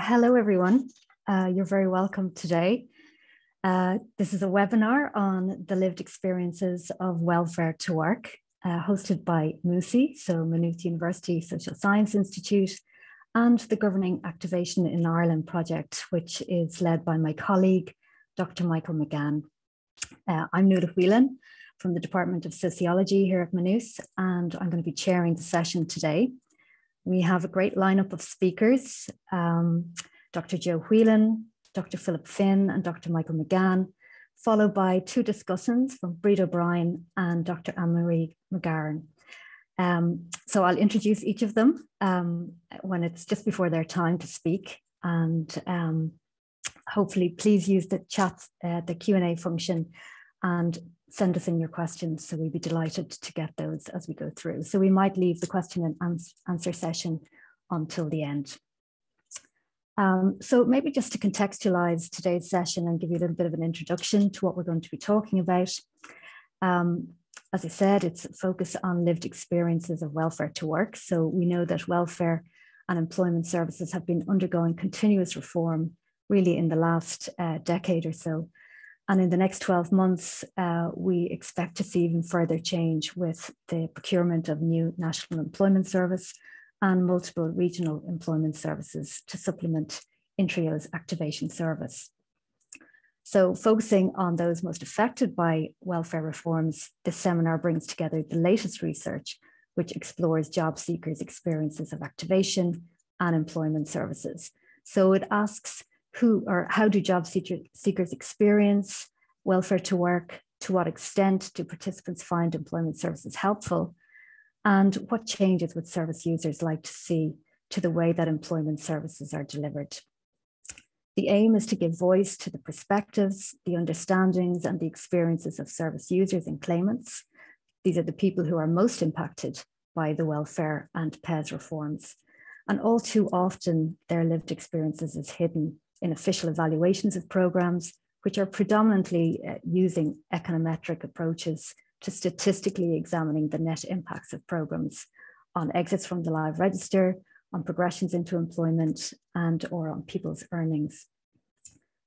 Hello, everyone. Uh, you're very welcome today. Uh, this is a webinar on the lived experiences of welfare to work, uh, hosted by MUSSI, so Maynooth University Social Science Institute, and the Governing Activation in Ireland project, which is led by my colleague, Dr. Michael McGann. Uh, I'm Nuala Whelan from the Department of Sociology here at Maynooth, and I'm going to be chairing the session today. We have a great lineup of speakers, um, Dr. Joe Whelan, Dr. Philip Finn and Dr. Michael McGann, followed by two discussants from Bríd O'Brien and Dr. Anne-Marie McGauran. Um, so I'll introduce each of them um, when it's just before their time to speak. And um, hopefully please use the chat, uh, the Q&A function and send us in your questions. So we'd be delighted to get those as we go through. So we might leave the question and answer session until the end. Um, so maybe just to contextualize today's session and give you a little bit of an introduction to what we're going to be talking about. Um, as I said, it's a focus on lived experiences of welfare to work. So we know that welfare and employment services have been undergoing continuous reform really in the last uh, decade or so. And in the next 12 months, uh, we expect to see even further change with the procurement of new National Employment Service and multiple regional employment services to supplement Intreo's activation service. So focusing on those most affected by welfare reforms, this seminar brings together the latest research, which explores job seekers' experiences of activation and employment services. So it asks who or how do job seekers experience welfare to work? To what extent do participants find employment services helpful? And what changes would service users like to see to the way that employment services are delivered? The aim is to give voice to the perspectives, the understandings, and the experiences of service users and claimants. These are the people who are most impacted by the welfare and PES reforms. And all too often, their lived experiences is hidden in official evaluations of programs, which are predominantly uh, using econometric approaches to statistically examining the net impacts of programs on exits from the live register, on progressions into employment, and or on people's earnings.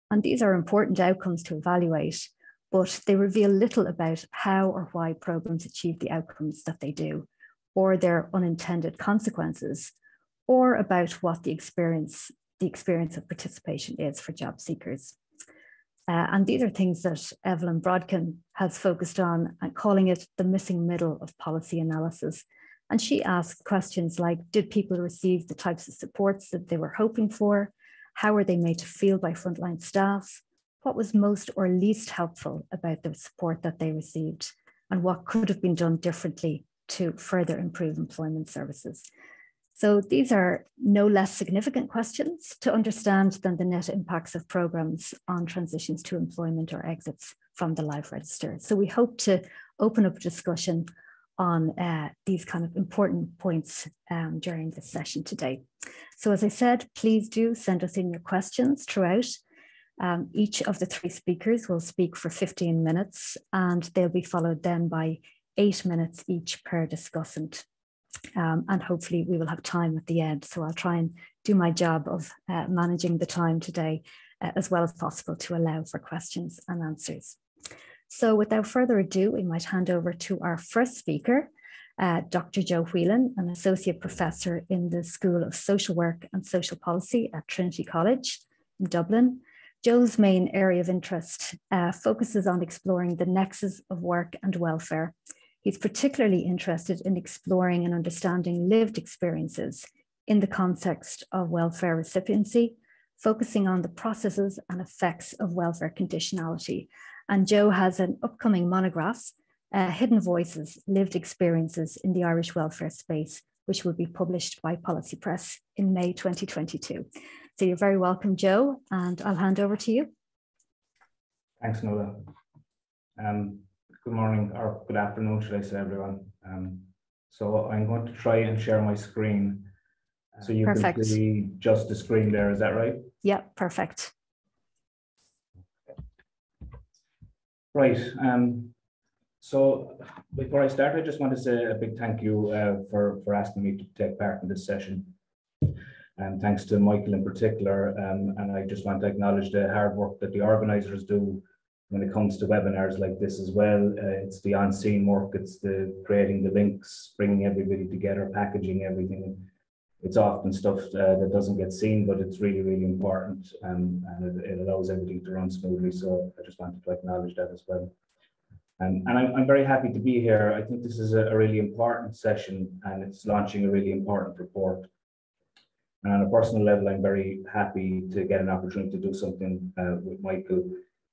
And these are important outcomes to evaluate, but they reveal little about how or why programs achieve the outcomes that they do, or their unintended consequences, or about what the experience the experience of participation is for job seekers. Uh, and these are things that Evelyn Brodkin has focused on and calling it the missing middle of policy analysis. And she asked questions like, did people receive the types of supports that they were hoping for? How were they made to feel by frontline staff? What was most or least helpful about the support that they received? And what could have been done differently to further improve employment services? So these are no less significant questions to understand than the net impacts of programs on transitions to employment or exits from the live register. So we hope to open up a discussion on uh, these kind of important points um, during this session today. So as I said, please do send us in your questions throughout. Um, each of the three speakers will speak for 15 minutes and they'll be followed then by eight minutes each per discussant. Um, and hopefully we will have time at the end. So I'll try and do my job of uh, managing the time today uh, as well as possible to allow for questions and answers. So without further ado, we might hand over to our first speaker, uh, Dr. Joe Whelan, an associate professor in the School of Social Work and Social Policy at Trinity College in Dublin. Joe's main area of interest uh, focuses on exploring the nexus of work and welfare He's particularly interested in exploring and understanding lived experiences in the context of welfare recipiency, focusing on the processes and effects of welfare conditionality. And Joe has an upcoming monograph, uh, Hidden Voices, Lived Experiences in the Irish Welfare Space, which will be published by Policy Press in May 2022. So you're very welcome, Joe, and I'll hand over to you. Thanks, Nuala. Um, good morning or good afternoon, should I say, everyone. Um, so I'm going to try and share my screen. So you perfect. can see just the screen there, is that right? Yeah, perfect. Right. Um, so before I start, I just want to say a big thank you uh, for, for asking me to take part in this session. And thanks to Michael in particular, um, and I just want to acknowledge the hard work that the organisers do when it comes to webinars like this as well. Uh, it's the on-scene work, it's the creating the links, bringing everybody together, packaging everything. It's often stuff uh, that doesn't get seen, but it's really, really important um, and it, it, allows everything to run smoothly. So I just wanted to acknowledge that as well. Um, and I'm, I'm, very happy to be here. I think this is a, a really important session and it's launching a really important report. And on a personal level, I'm very happy to get an opportunity to do something uh, with Michael,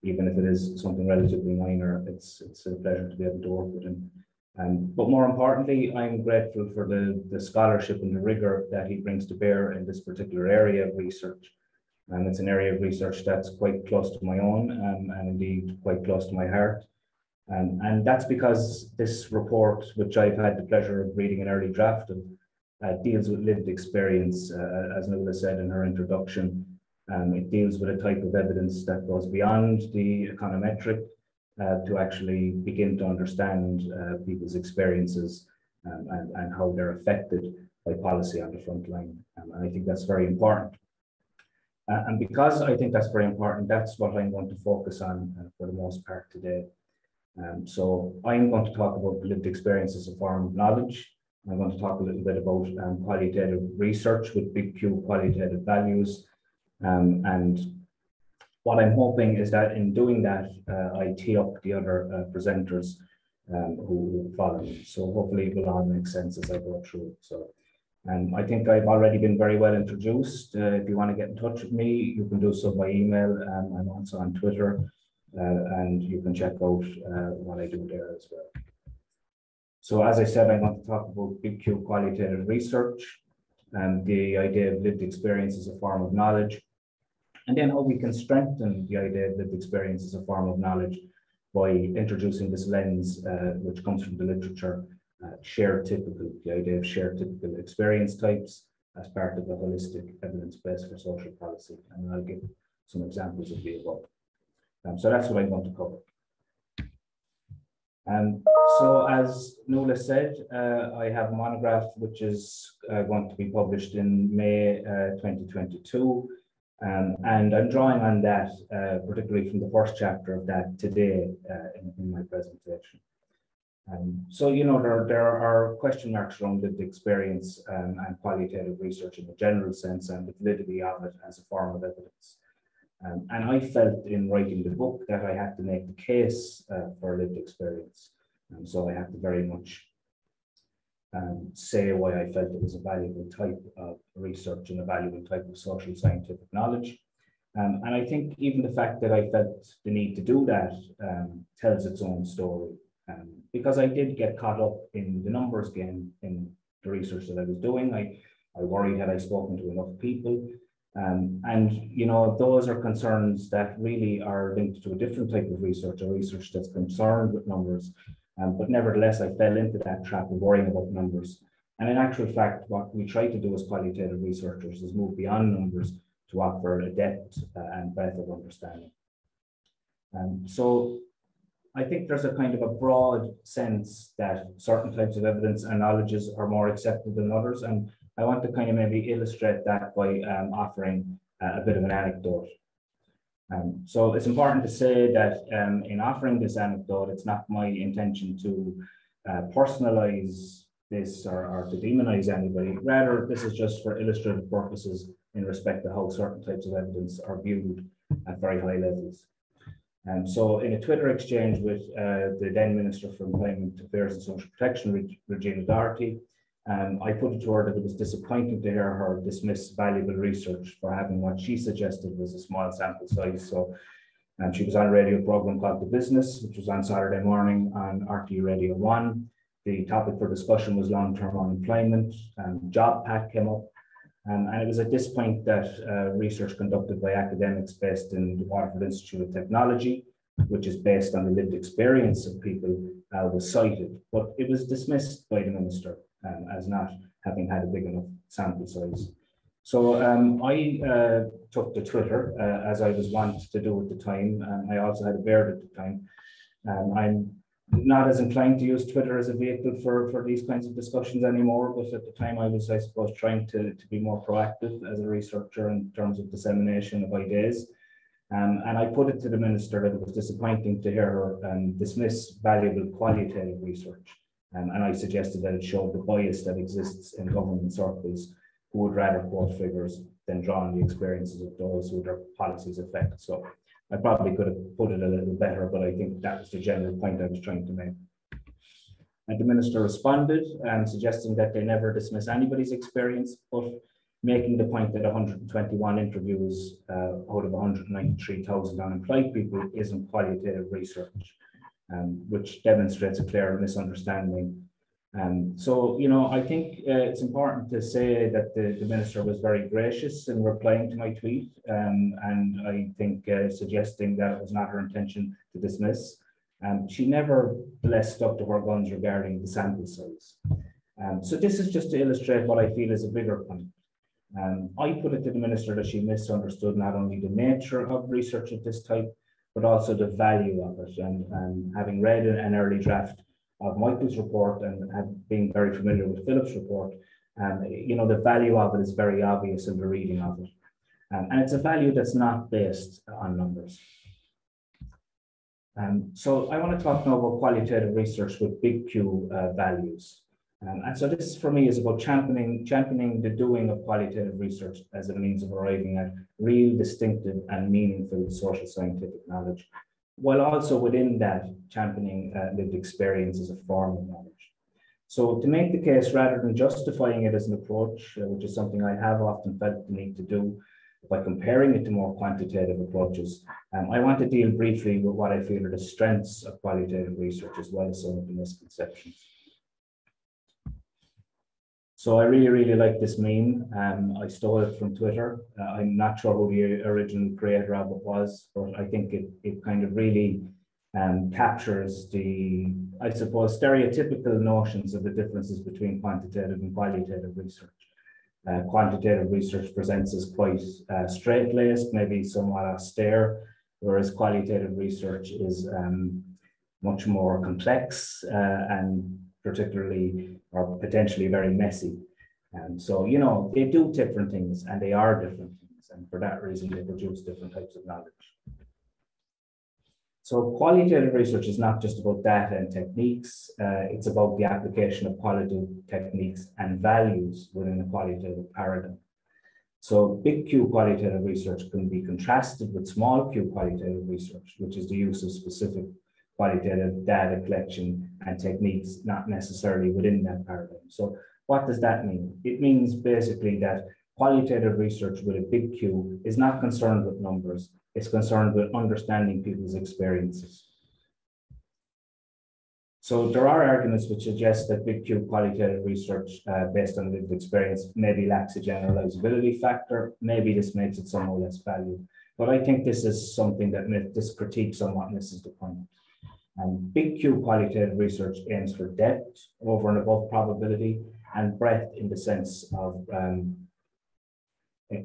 even if it is something relatively minor. It's it's a pleasure to be able to work with him. Um, but more importantly, I'm grateful for the, the scholarship and the rigor that he brings to bear in this particular area of research. And it's an area of research that's quite close to my own um, and indeed quite close to my heart. Um, and that's because this report, which I've had the pleasure of reading an early draft of, uh, deals with lived experience, uh, as Nuala said in her introduction. Um, it deals with a type of evidence that goes beyond the econometric uh, to actually begin to understand uh, people's experiences um, and, and how they're affected by policy on the front line. Um, and I think that's very important. Uh, and because I think that's very important, that's what I'm going to focus on uh, for the most part today. Um, so I'm going to talk about lived experience as a form of knowledge. I'm going to talk a little bit about um, qualitative research with big Q qualitative values. Um, and what I'm hoping is that in doing that, uh, I tee up the other uh, presenters um, who follow me. So hopefully it will all make sense as I go through. So um, I think I've already been very well introduced. Uh, if you want to get in touch with me, you can do so by email. Um, I'm also on Twitter uh, and you can check out uh, what I do there as well. So as I said, I want to talk about big Q qualitative research and the idea of lived experience as a form of knowledge. And then how we can strengthen the idea that experience is a form of knowledge by introducing this lens, uh, which comes from the literature, uh, shared typical, the idea of shared typical experience types as part of the holistic evidence base for social policy. And I'll give some examples of the above. Um, so that's what I want to cover. Um, so as Nuala said, uh, I have a monograph which is uh, going to be published in May uh, 2022. Um, and I'm drawing on that, uh, particularly from the first chapter of that today uh, in, in, my presentation. Um, so, you know, there, there are question marks around the experience um, and qualitative research in the general sense and the validity of it as a form of evidence. Um, and I felt in writing the book that I had to make the case uh, for lived experience. And so I had to very much um, say why I felt it was a valuable type of research and a valuable type of social scientific knowledge. Um, and I think even the fact that I felt the need to do that um, tells its own story. Um, because I did get caught up in the numbers game in the research that I was doing. I, I worried had I spoken to enough people. Um, and you know those are concerns that really are linked to a different type of research, a research that's concerned with numbers. Um, but nevertheless, I fell into that trap of worrying about numbers. And in actual fact, what we try to do as qualitative researchers is move beyond numbers to offer a depth uh, and breadth of understanding. Um, so I think there's a kind of a broad sense that certain types of evidence and knowledges are more accepted than others. And I want to kind of maybe illustrate that by um, offering uh, a bit of an anecdote. Um, so it's important to say that um, in offering this anecdote, it's not my intention to uh, personalize this or, or, to demonize anybody. Rather, this is just for illustrative purposes in respect to how certain types of evidence are viewed at very high levels. And um, so in a Twitter exchange with uh, the then Minister for Employment Affairs and Social Protection, Regina Doherty, um, I put it to her that it was disappointing to hear her dismiss valuable research for having what she suggested was a small sample size. So, and she was on a radio program called The Business, which was on Saturday morning on RTÉ Radio 1. The topic for discussion was long-term unemployment and JobPath came up. Um, and it was at this point that uh, research conducted by academics based in the Waterford Institute of Technology, which is based on the lived experience of people, uh, was cited. But it was dismissed by the minister um, as not having had a big enough sample size. So um, I uh, took to Twitter uh, as I was wont to do at the time. and I also had a beard at the time. Um, I'm not as inclined to use Twitter as a vehicle for, for these kinds of discussions anymore, but at the time I was, I suppose, trying to, to be more proactive as a researcher in terms of dissemination of ideas. Um, and I put it to the minister that it was disappointing to hear her um, dismiss valuable qualitative research. Um, and I suggested that it showed the bias that exists in government circles who would rather quote figures than draw on the experiences of those who their policies affect. So I probably could have put it a little better, but I think that was the general point I was trying to make. And the minister responded, um, suggesting that they never dismiss anybody's experience, but making the point that 121 interviews uh, out of 193,000 unemployed people isn't qualitative research, um, which demonstrates a clear misunderstanding um, so, you know, I think uh, it's important to say that the, the, minister was very gracious in replying to my tweet, um, and I think uh, suggesting that it was not her intention to dismiss. Um, she nevertheless stuck to her guns regarding the sample size. Um, so this is just to illustrate what I feel is a bigger point. Um, I put it to the minister that she misunderstood not only the nature of research of this type, but also the value of it. And, and having read an early draft of Michael's report and, and being very familiar with Philip's report, um, you know, the value of it is very obvious in the reading of it. Um, and it's a value that's not based on numbers. Um, so I want to talk now about qualitative research with big Q uh, values. Um, and so this for me is about championing, championing the doing of qualitative research as a means of arriving at real, distinctive and meaningful social scientific knowledge while also within that championing uh, lived experience as a form of knowledge. So to make the case, rather than justifying it as an approach, uh, which is something I have often felt the need to do by comparing it to more quantitative approaches, um, I want to deal briefly with what I feel are the strengths of qualitative research as well as some of the misconceptions. So I really, really like this meme. Um, I stole it from Twitter. Uh, I'm not sure who the original creator of it was, but I think it, it kind of really um, captures the, I suppose, stereotypical notions of the differences between quantitative and qualitative research. Uh, quantitative research presents as quite uh, straight-laced, maybe somewhat austere, whereas qualitative research is um, much more complex uh, and particularly or potentially very messy. And so, you know, they do different things and they are different things. And for that reason, they produce different types of knowledge. So qualitative research is not just about data and techniques. Uh, it's about the application of qualitative techniques and values within a qualitative paradigm. So big Q qualitative research can be contrasted with small Q qualitative research, which is the use of specific qualitative data collection and techniques, not necessarily within that paradigm. So what does that mean? It means basically that qualitative research with a big Q is not concerned with numbers, it's concerned with understanding people's experiences. So there are arguments which suggest that big Q qualitative research uh, based on lived experience maybe lacks a generalizability factor. Maybe this makes it somewhat less valuable. But I think this is something that this critique somewhat misses the point. And big Q qualitative research aims for depth over and above probability and breadth in the sense of um,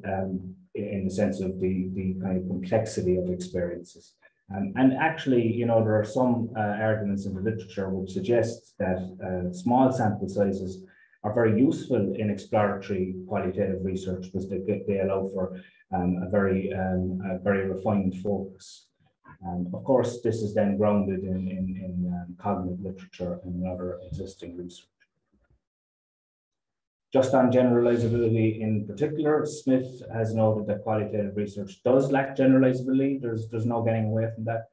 um, in the sense of the, the kind of complexity of experiences. Um, and actually, you know, there are some uh, arguments in the literature which suggest that uh, small sample sizes are very useful in exploratory qualitative research because they, they allow for um, a very um, a very refined focus. And of course, this is then grounded in, in, in um, cognate literature and other existing research. Just on generalizability in particular, Smith has noted that qualitative research does lack generalizability. There's, there's no getting away from that,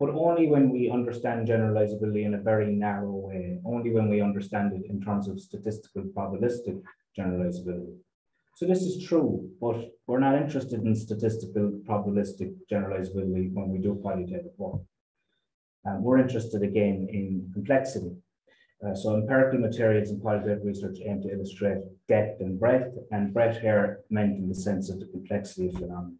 but only when we understand generalizability in a very narrow way, only when we understand it in terms of statistical probabilistic generalizability. So this is true, but we're not interested in statistical probabilistic generalizability when we do qualitative work. Um, we're interested again in complexity. Uh, so empirical materials and qualitative research aim to illustrate depth and breadth, and breadth here meant in the sense of the complexity of phenomena.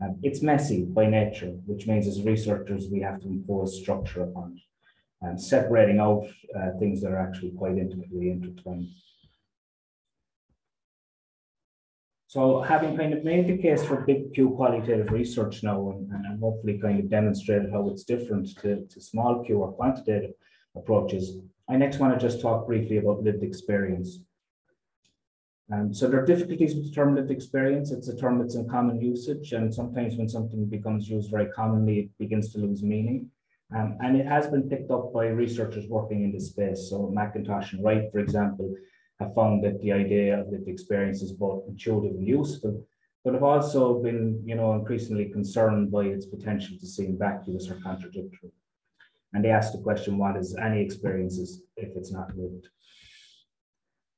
Um, it's messy by nature, which means as researchers we have to impose structure upon it, um, separating out uh, things that are actually quite intimately intertwined. So having kind of made the case for big Q qualitative research now and, and hopefully kind of demonstrated how it's different to, to small Q or quantitative approaches, I next want to just talk briefly about lived experience. Um, so there are difficulties with the term lived experience. It's a term that's in common usage, and sometimes when something becomes used very commonly, it begins to lose meaning. Um, and it has been picked up by researchers working in this space. So McIntosh and Wright, for example, have found that the idea of lived experience is both intuitive and useful, but have also been, you know, increasingly concerned by its potential to seem vacuous or contradictory. And they ask the question, what is any experiences if it's not lived?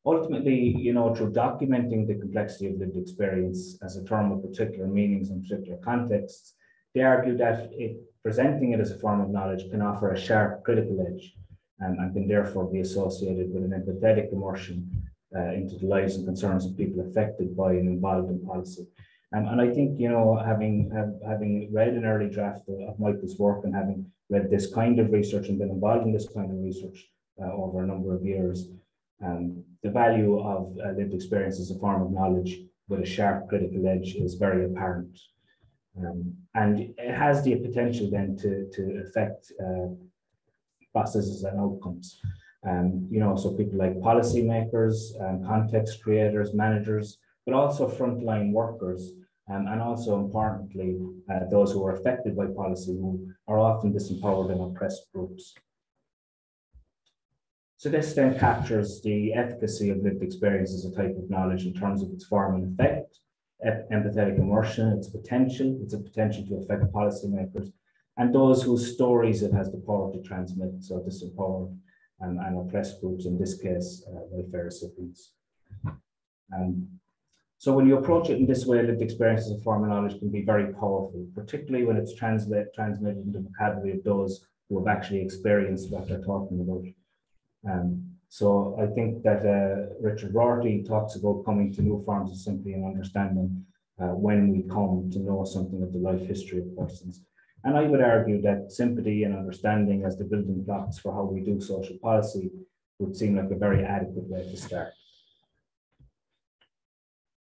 Ultimately, you know, through documenting the complexity of lived experience as a term of particular meanings and particular contexts, they argue that it, presenting it as a form of knowledge can offer a sharp critical edge and, can therefore be associated with an empathetic immersion uh, into the lives and concerns of people affected by and involved in policy. Um, and I think, you know, having have, having read an early draft of, of, Michael's work and having read this kind of research and been involved in this kind of research uh, over a number of years, um, the value of uh, lived experience as a form of knowledge with a sharp critical edge is very apparent. Um, and it has the potential then to, to affect uh, processes and outcomes. Um, you know, so people like policymakers, um, context creators, managers, but also frontline workers, um, and also importantly, uh, those who are affected by policy who are often disempowered and oppressed groups. So this then captures the efficacy of lived experience as a type of knowledge in terms of its form and effect, empathetic immersion, its potential, its a potential to affect policymakers, and those whose stories it has the power to transmit, so disempowered and, and oppressed groups, in this case, uh, welfare recipients. Um, so when you approach it in this way, lived experiences of a form of knowledge can be very powerful, particularly when it's translate, transmitted into the vocabulary of those who have actually experienced what they're talking about. Um, so I think that uh, Richard Rorty talks about coming to new forms of sympathy and understanding uh, when we come to know something of the life history of persons. And I would argue that sympathy and understanding as the building blocks for how we do social policy would seem like a very adequate way to start.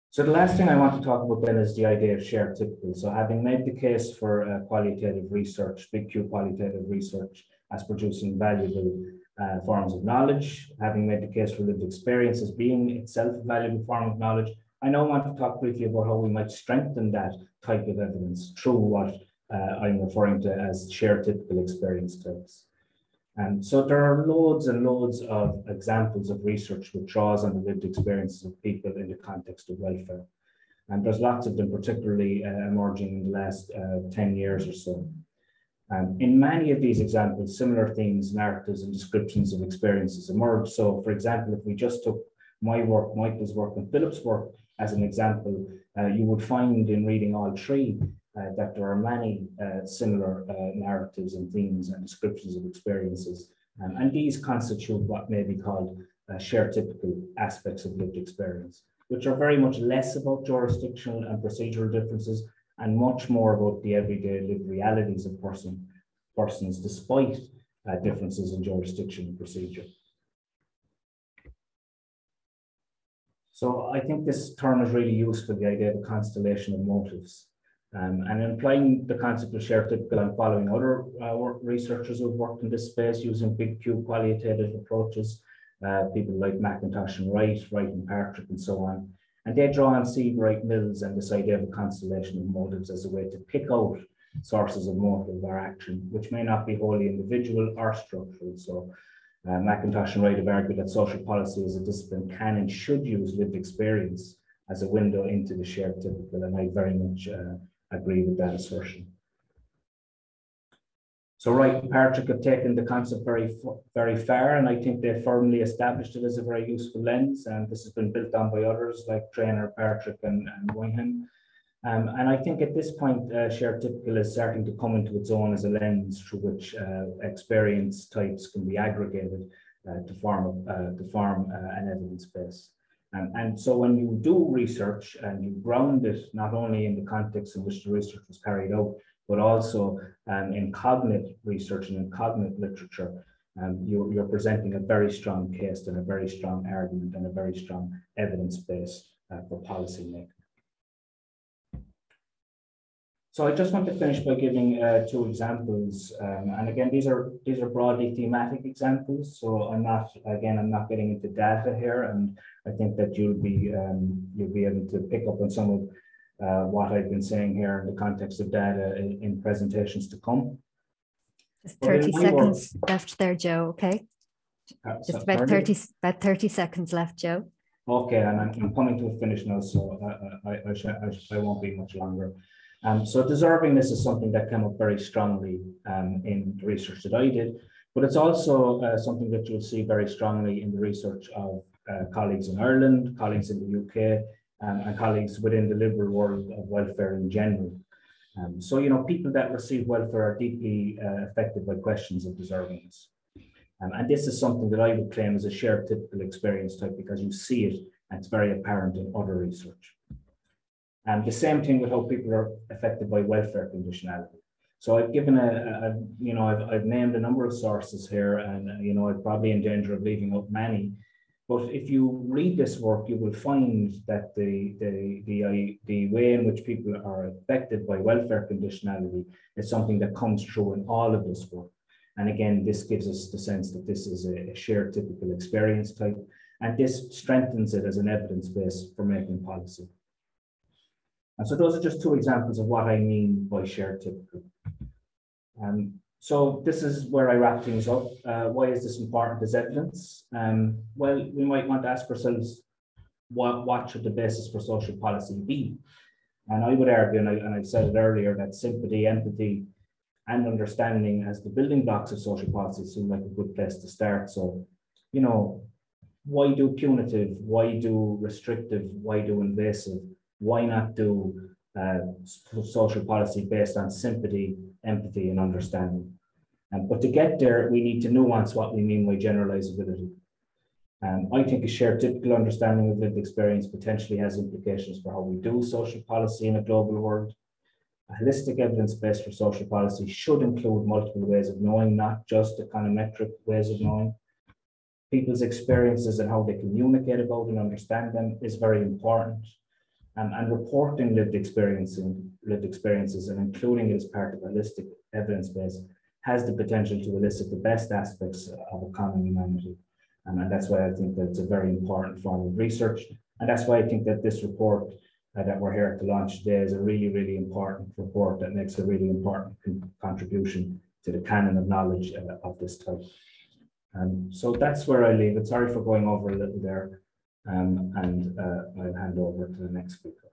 So the last thing I want to talk about then is the idea of shared typical. So having made the case for uh, qualitative research, big Q qualitative research as producing valuable uh, forms of knowledge, having made the case for lived experience as being itself a valuable form of knowledge, I now want to talk briefly about how we might strengthen that type of evidence through what uh, I'm referring to as shared typical experience types. And so there are loads and loads of examples of research which draws on the lived experiences of people in the context of welfare. And there's lots of them, particularly uh, emerging in the last uh, 10 years or so. Um, in many of these examples, similar themes, narratives, and descriptions of experiences emerge. So, for example, if we just took my work, Michael's work, and Philip's work as an example, uh, you would find in reading all three uh, that there are many uh, similar uh, narratives and themes and descriptions of experiences. Um, and these constitute what may be called uh, shared typical aspects of lived experience, which are very much less about jurisdictional and procedural differences and much more about the everyday lived realities of person, persons despite uh, differences in jurisdiction and procedure. So I think this term is really useful, the idea of a constellation of motives. Um, and implying the concept of shared typical, I'm following other uh, researchers who've worked in this space using big Q qualitative approaches, uh, people like McIntosh and Wright, Wright and Patrick and so on. And they draw on C. Wright Mills and this idea of a constellation of motives as a way to pick out sources of motive or action, which may not be wholly individual or structural. So uh, McIntosh and Wright have argued that social policy as a discipline can and should use lived experience as a window into the shared typical, and I very much uh, agree with that assertion. So Wright Patrick have taken the concept very, very far, and I think they've firmly established it as a very useful lens. And this has been built on by others like Trainer, Patrick, and, and Moynihan. Um, and I think at this point, uh, shared typical is starting to come into its own as a lens through which uh, experience types can be aggregated uh, to form, uh, to form uh, an evidence base. And so when you do research and you ground it not only in the context in which the research was carried out, but also um, in cognate research and in cognate literature, um, you're, you're, presenting a very strong case and a very strong argument and a very strong evidence base uh, for policy so I just want to finish by giving uh, two examples. Um, and again, these are these are broadly thematic examples. So I'm not, again, I'm not getting into data here. And I think that you'll be um, you'll be able to pick up on some of uh, what I've been saying here in the context of data in, in presentations to come. Just 30 seconds work, left there, Joe, okay? Uh, Just about 30, about 30 seconds left, Joe. Okay, and I'm, I'm coming to a finish now, so I, I, I, I, I won't be much longer. Um, so deservingness is something that came up very strongly um, in the research that I did, but it's also uh, something that you'll see very strongly in the research of uh, colleagues in Ireland, colleagues in the UK, um, and colleagues within the liberal world of welfare in general. Um, so, you know, people that receive welfare are deeply uh, affected by questions of deservingness. Um, and this is something that I would claim is a shared typical experience type because you see it and it's very apparent in other research. And the same thing with how people are affected by welfare conditionality. So I've given a, a you know, I've, I've named a number of sources here and, you know, I'm probably in danger of leaving out many. But if you read this work, you will find that the, the, the, the way in which people are affected by welfare conditionality is something that comes through in all of this work. And again, this gives us the sense that this is a, a shared typical experience type, and this strengthens it as an evidence base for making policy. And so those are just two examples of what I mean by shared typical. Um, so this is where I wrap things up. Uh, why is this important as evidence? Um, well, we might want to ask ourselves, what, what should the basis for social policy be? And I would argue, and, I, and I've said it earlier, that sympathy, empathy, and understanding as the building blocks of social policy seem like a good place to start. So, you know, why do punitive? Why do restrictive? Why do invasive? Why not do uh, social policy based on sympathy, empathy, and understanding. Um, but to get there, we need to nuance what we mean by generalizability. Um, I think a shared typical understanding of lived experience potentially has implications for how we do social policy in a global world. A holistic evidence base for social policy should include multiple ways of knowing, not just econometric ways of knowing. People's experiences and how they communicate about and understand them is very important um, and reporting lived experience and lived experiences and including it as part of a holistic evidence base has the potential to elicit the best aspects of a common humanity. Um, and that's why I think that it's a very important form of research. And that's why I think that this report uh, that we're here to launch today is a really, really important report that makes a really important con contribution to the canon of knowledge uh, of this type. Um, so that's where I leave it. Sorry for going over a little there. Um, and uh, I'll hand over to the next speaker.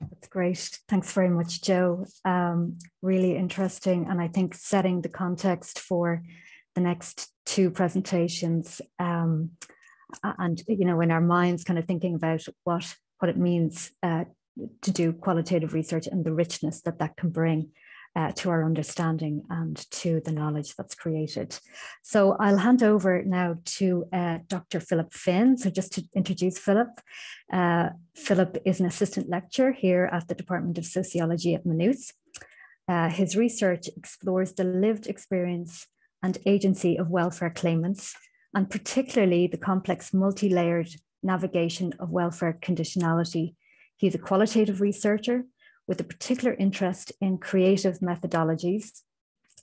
That's great. Thanks very much, Joe. Um, really interesting. And I think setting the context for the next two presentations um, and, you know, in our minds kind of thinking about what, what it means uh, to do qualitative research and the richness that that can bring uh, to our understanding and to the knowledge that's created. So I'll hand over now to uh, Dr. Philip Finn. So just to introduce Philip, uh, Philip is an assistant lecturer here at the Department of Sociology at Maynooth. Uh, his research explores the lived experience and agency of welfare claimants, and particularly the complex multi-layered navigation of welfare conditionality. He's a qualitative researcher with a particular interest in creative methodologies.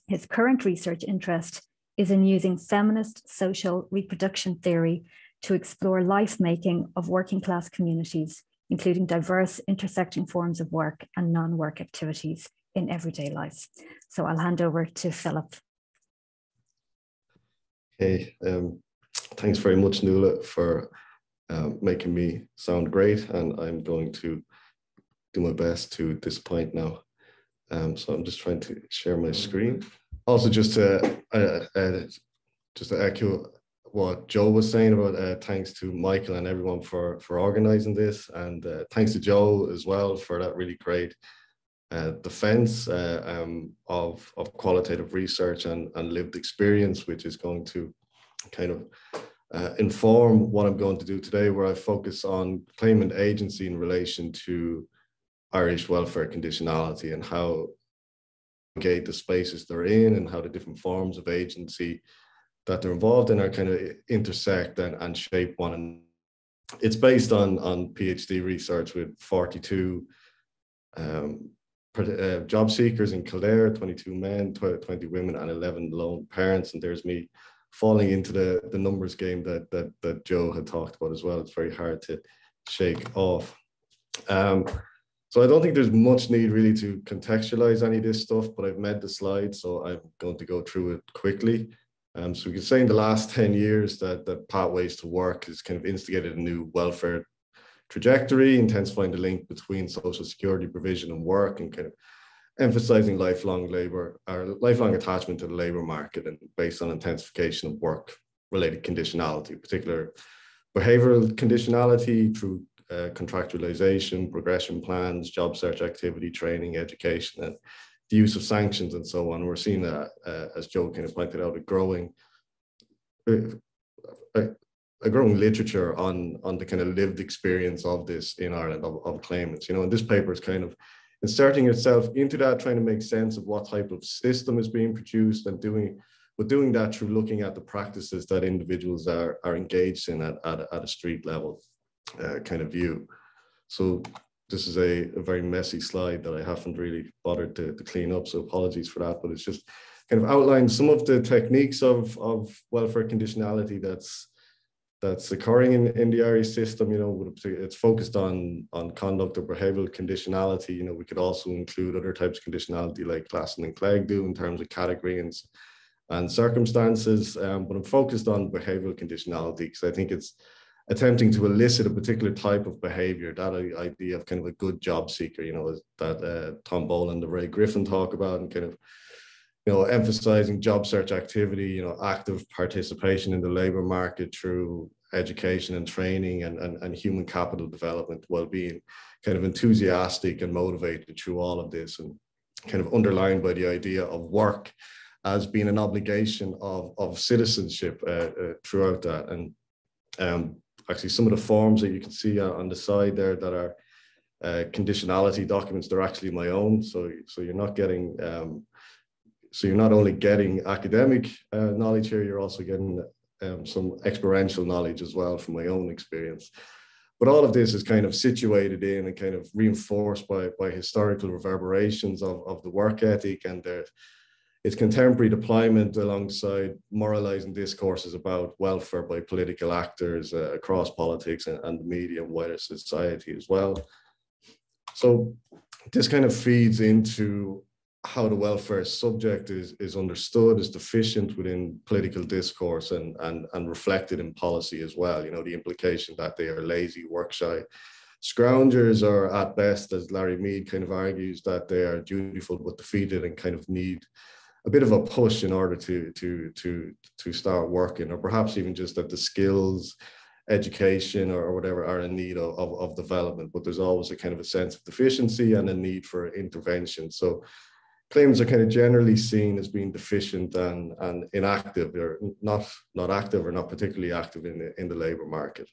His current research interest is in using feminist social reproduction theory to explore life making of working class communities, including diverse intersecting forms of work and non work activities in everyday life. So I'll hand over to Philip. Hey, um, thanks very much, Nuala, for uh, making me sound great. And I'm going to do my best to this point now. Um, so I'm just trying to share my screen. Also, just to uh, uh, just to echo what Joe was saying about uh, thanks to Michael and everyone for for organizing this, and uh, thanks to Joe as well for that really great uh, defense uh, um, of of qualitative research and and lived experience, which is going to kind of uh, inform what I'm going to do today, where I focus on claimant agency in relation to Irish welfare conditionality and how gate the spaces they're in and how the different forms of agency that they're involved in are kind of intersect and, and shape one it's based on on PhD research with 42 um, uh, job seekers in Kildare, 22 men, 20 women, and 11 lone parents. And there's me falling into the the numbers game that that that Joe had talked about as well. It's very hard to shake off. Um, so I don't think there's much need really to contextualize any of this stuff, but I've made the slide, so I'm going to go through it quickly. Um, so we can say in the last 10 years that, that Pathways to Work has kind of instigated a new welfare trajectory, intensifying the link between social security provision and work and kind of emphasizing lifelong labor or lifelong attachment to the labor market and based on intensification of work related conditionality, particular behavioral conditionality through uh, contractualization, progression plans, job search activity, training, education, and the use of sanctions and so on. We're seeing that, uh, as Joe kind of pointed out, a growing, uh, a, a, growing literature on on the kind of lived experience of this in Ireland of, of claimants. You know, and this paper is kind of inserting itself into that, trying to make sense of what type of system is being produced and doing, but doing that through looking at the practices that individuals are are engaged in at, at, at a street level uh, kind of view. So this is a, a, very messy slide that I haven't really bothered to, to, clean up. So apologies for that, but it's just kind of outlines some of the techniques of, of welfare conditionality that's that's occurring in, in the Irish system. You know, it's focused on on conduct or behavioural conditionality. You know, we could also include other types of conditionality like Clasen and Clegg do in terms of category and, and circumstances. Um, but I'm focused on behavioural conditionality because I think it's attempting to elicit a particular type of behavior, that idea of kind of a good job seeker, you know, that uh, Tom Boland and Ray Griffin talk about and kind of, you know, emphasizing job search activity, you know, active participation in the labor market through education and training and, and, and human capital development, well-being, kind of enthusiastic and motivated through all of this and kind of underlined by the idea of work as being an obligation of, of citizenship uh, uh, throughout that. And um, actually some of the forms that you can see on the side there that are uh, conditionality documents, they're actually my own. So, so you're not getting, um, so you're not only getting academic uh, knowledge here, you're also getting um, some experiential knowledge as well from my own experience. But all of this is kind of situated in and kind of reinforced by, by historical reverberations of, of the work ethic and the, its contemporary deployment alongside moralizing discourses about welfare by political actors uh, across politics and, and the media and wider society as well. So this kind of feeds into how the welfare subject is, is understood as deficient within political discourse and, and, and reflected in policy as well. You know, the implication that they are lazy, work shy, scroungers are at best, as Larry Mead kind of argues, that they are dutiful but defeated and kind of need a bit of a push in order to to to to start working, or perhaps even just that the skills, education, or, whatever are in need of, of, of development. But there's always a kind of a sense of deficiency and a need for intervention. So claims are kind of generally seen as being deficient and, and inactive or not, not active or not particularly active in the, in the labor market.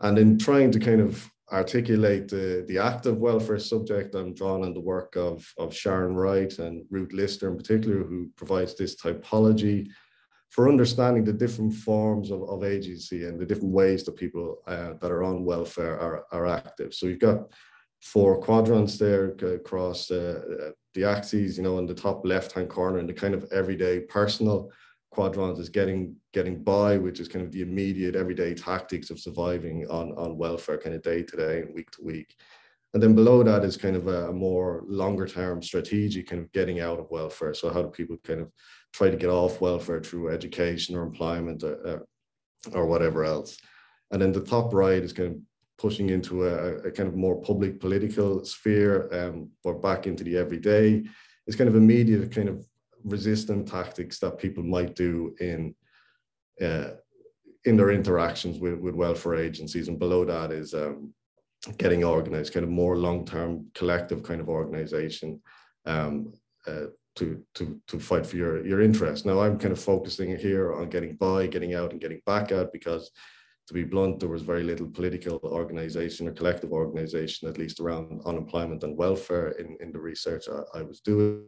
And in trying to kind of articulate the, the active welfare subject, I'm drawn on the work of, of Sharon Wright and Ruth Lister in particular, who provides this typology for understanding the different forms of, of agency and the different ways that people uh, that are on welfare are, are active. So you've got four quadrants there across uh, the axes, you know, in the top left-hand corner in the kind of everyday personal quadrant is getting getting by, which is kind of the immediate everyday tactics of surviving on, on welfare kind of day to day and week to week. And then below that is kind of a, a more longer term strategic kind of getting out of welfare. So how do people kind of try to get off welfare through education or employment or, uh, or whatever else. And then the top right is kind of pushing into a, a kind of more public political sphere, um, or back into the everyday. It's kind of immediate kind of resistant tactics that people might do in uh, in their interactions with, with welfare agencies. And below that is um, getting organized, kind of more long-term collective kind of organization um, uh, to, to, to fight for your, your interest. Now I'm kind of focusing here on getting by, getting out and getting back out because to be blunt, there was very little political organization or collective organization, at least around unemployment and welfare in, in the research I, I was doing.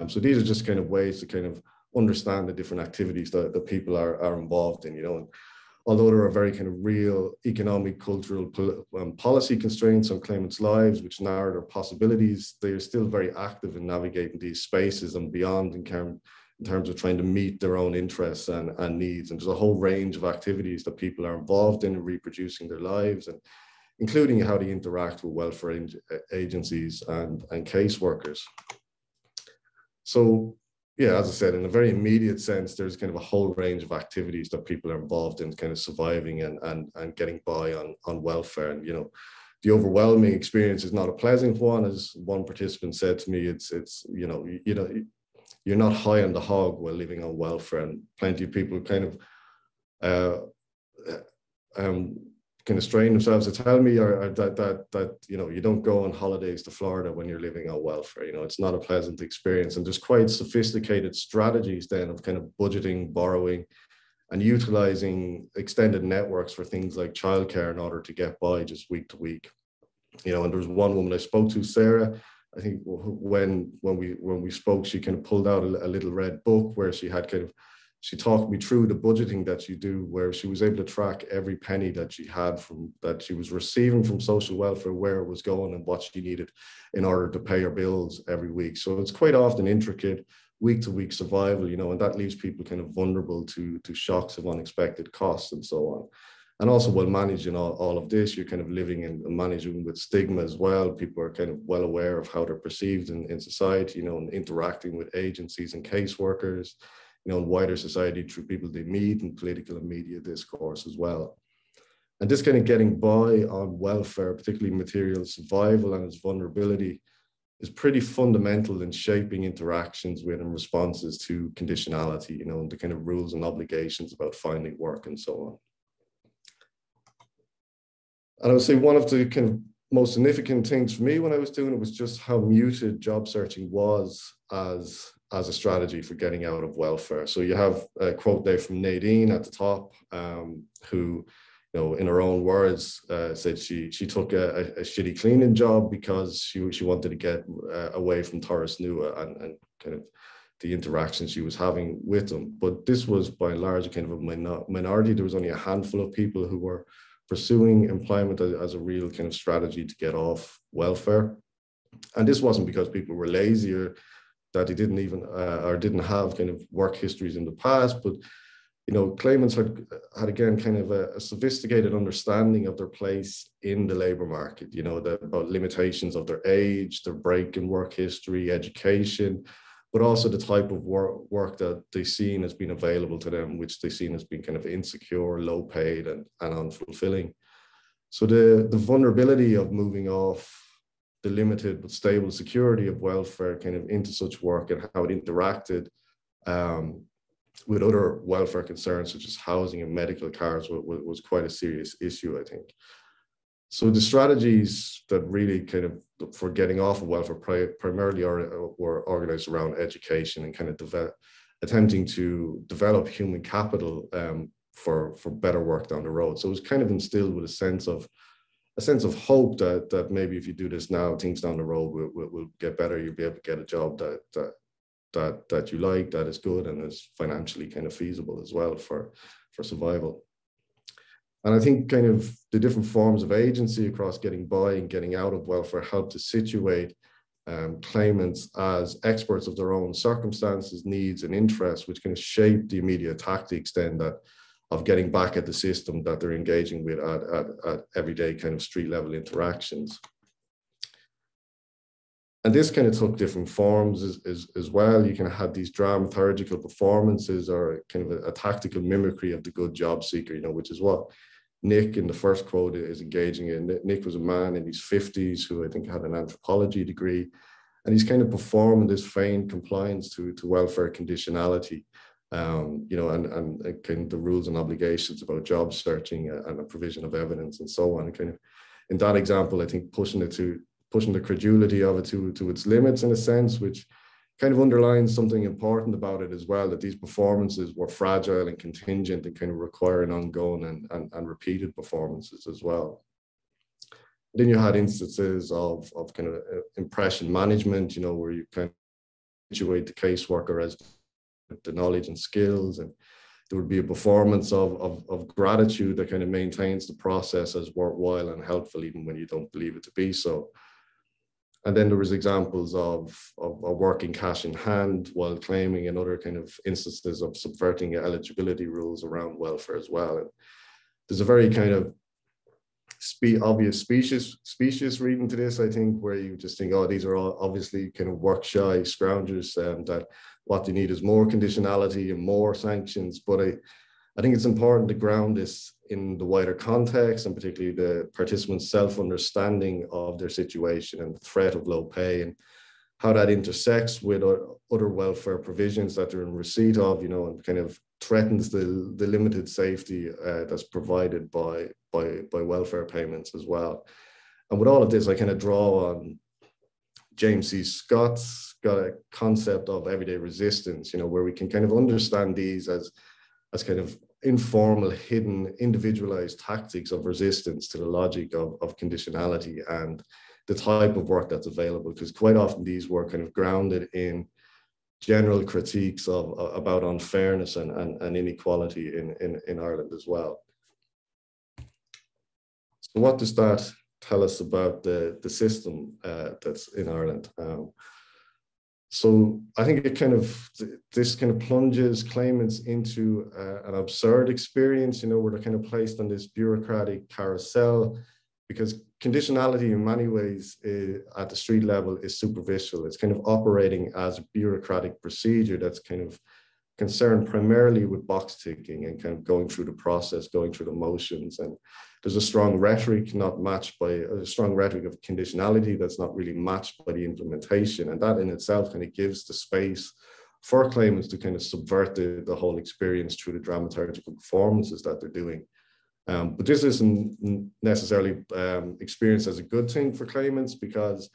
Um, so these are just kind of ways to kind of understand the different activities that, that people are, are involved in, you know. And although there are very kind of real economic, cultural, um, policy constraints on claimants' lives, which narrow their possibilities, they are still very active in navigating these spaces and beyond in, term, in terms of trying to meet their own interests and, and needs. And there's a whole range of activities that people are involved in, in reproducing their lives and including how they interact with welfare agencies and, and caseworkers. So yeah, as I said, in a very immediate sense, there's kind of a whole range of activities that people are involved in, kind of surviving and and and getting by on on welfare. And you know, the overwhelming experience is not a pleasant one, as one participant said to me. It's it's you know you, you know you're not high on the hog while living on welfare, and plenty of people kind of uh, um, kind of strain themselves to tell me or, or, that that that you know you don't go on holidays to Florida when you're living on welfare. You know, it's not a pleasant experience, and there's quite sophisticated strategies then of kind of budgeting, borrowing, and utilizing extended networks for things like childcare in order to get by just week to week. You know, and there was one woman I spoke to, Sarah. I think when when we when we spoke, she kind of pulled out a, a little red book where she had kind of she talked me through the budgeting that you do where she was able to track every penny that she had from that she was receiving from social welfare where it was going and what she needed in order to pay her bills every week. So it's quite often intricate week to week survival you know and that leaves people kind of vulnerable to to shocks of unexpected costs and so on. And also while managing all, all of this you're kind of living and managing with stigma as well. People are kind of well aware of how they're perceived in, in society you know and interacting with agencies and caseworkers you know, in wider society through people they meet and political and media discourse as well. And this kind of getting by on welfare, particularly material survival and its vulnerability, is pretty fundamental in shaping interactions with and responses to conditionality, you know, and the kind of rules and obligations about finding work and so on. And I would say one of the kind of most significant things for me when I was doing it was just how muted job searching was as as a strategy for getting out of welfare. So you have a quote there from Nadine at the top, um, who, you know, in her own words, uh, said she she took a, a, shitty cleaning job because she she wanted to get uh, away from Turas Nua and, and kind of the interactions she was having with them. But this was by and large kind of a minority. There was only a handful of people who were pursuing employment as, as a real kind of strategy to get off welfare. And this wasn't because people were lazy or that he didn't even uh, or didn't have kind of work histories in the past, but you know, claimants had had again kind of a, a sophisticated understanding of their place in the labor market. You know, the, about limitations of their age, their break in work history, education, but also the type of work work that they seen as being available to them, which they seen as being kind of insecure, low paid, and and unfulfilling. So the the vulnerability of moving off the limited but stable security of welfare kind of into such work and how it interacted um, with other welfare concerns such as housing and medical cards was, was quite a serious issue, I think. So the strategies that really kind of for getting off of welfare primarily are, were organized around education and kind of develop, attempting to develop human capital um, for, for better work down the road. So it was kind of instilled with a sense of a sense of hope that that maybe if you do this now, things down the road will, will, will get better. You'll be able to get a job that that that that you like, that is good, and is financially kind of feasible as well for for survival. And I think kind of the different forms of agency across getting by and getting out of welfare help to situate um, claimants as experts of their own circumstances, needs, and interests, which can shape the immediate tactics then that of getting back at the system that they're engaging with at, at, at everyday kind of street level interactions. And this kind of took different forms as, as, as well. You can have these dramaturgical performances or kind of a, a, tactical mimicry of the good job seeker, you know, which is what Nick in the first quote is engaging in. Nick was a man in his 50s who I think had an anthropology degree. And he's kind of performing this feigned compliance to, to welfare conditionality um, you know, and, and kind of the rules and obligations about job searching and the provision of evidence and so on. Kind of in that example, I think pushing it to pushing the credulity of it to, to its limits in a sense, which kind of underlines something important about it as well, that these performances were fragile and contingent and kind of require an ongoing and, and, and repeated performances as well. Then you had instances of, of kind of uh, impression management, you know, where you kind of situate the caseworker as the knowledge and skills and there would be a performance of, of, of gratitude that kind of maintains the process as worthwhile and helpful, even when you don't believe it to be so. And then there was examples of, of, of working cash in hand while claiming and other kind of instances of subverting eligibility rules around welfare as well. And there's a very kind of spe- obvious species species reading to this, I think, where you just think, oh, these are all obviously kind of work shy scroungers, and that what they need is more conditionality and more sanctions. But I, I think it's important to ground this in the wider context and particularly the participants' self-understanding of their situation and the threat of low pay and how that intersects with other welfare provisions that they're in receipt of, you know, and kind of threatens the, the limited safety uh, that's provided by, by, by welfare payments as well. And with all of this, I kind of draw on James C. Scott's got a concept of everyday resistance, you know, where we can kind of understand these as, as kind of informal, hidden, individualized tactics of resistance to the logic of, of conditionality and the type of work that's available. Because quite often these were kind of grounded in general critiques of, about unfairness and, and, and inequality in, in, in Ireland as well. So what does that tell us about the, the system uh, that's in Ireland? Um, so I think it kind of this kind of plunges claimants into uh, an absurd experience, you know, where they're kind of placed on this bureaucratic carousel, because conditionality in many ways uh, at the street level is superficial. It's kind of operating as a bureaucratic procedure that's kind of concerned primarily with box ticking and kind of going through the process, going through the motions. And there's a strong rhetoric not matched by a strong rhetoric of conditionality that's not really matched by the implementation. And that in itself kind of gives the space for claimants to kind of subvert the, the whole experience through the dramaturgical performances that they're doing. Um, but this isn't necessarily um, experienced as a good thing for claimants because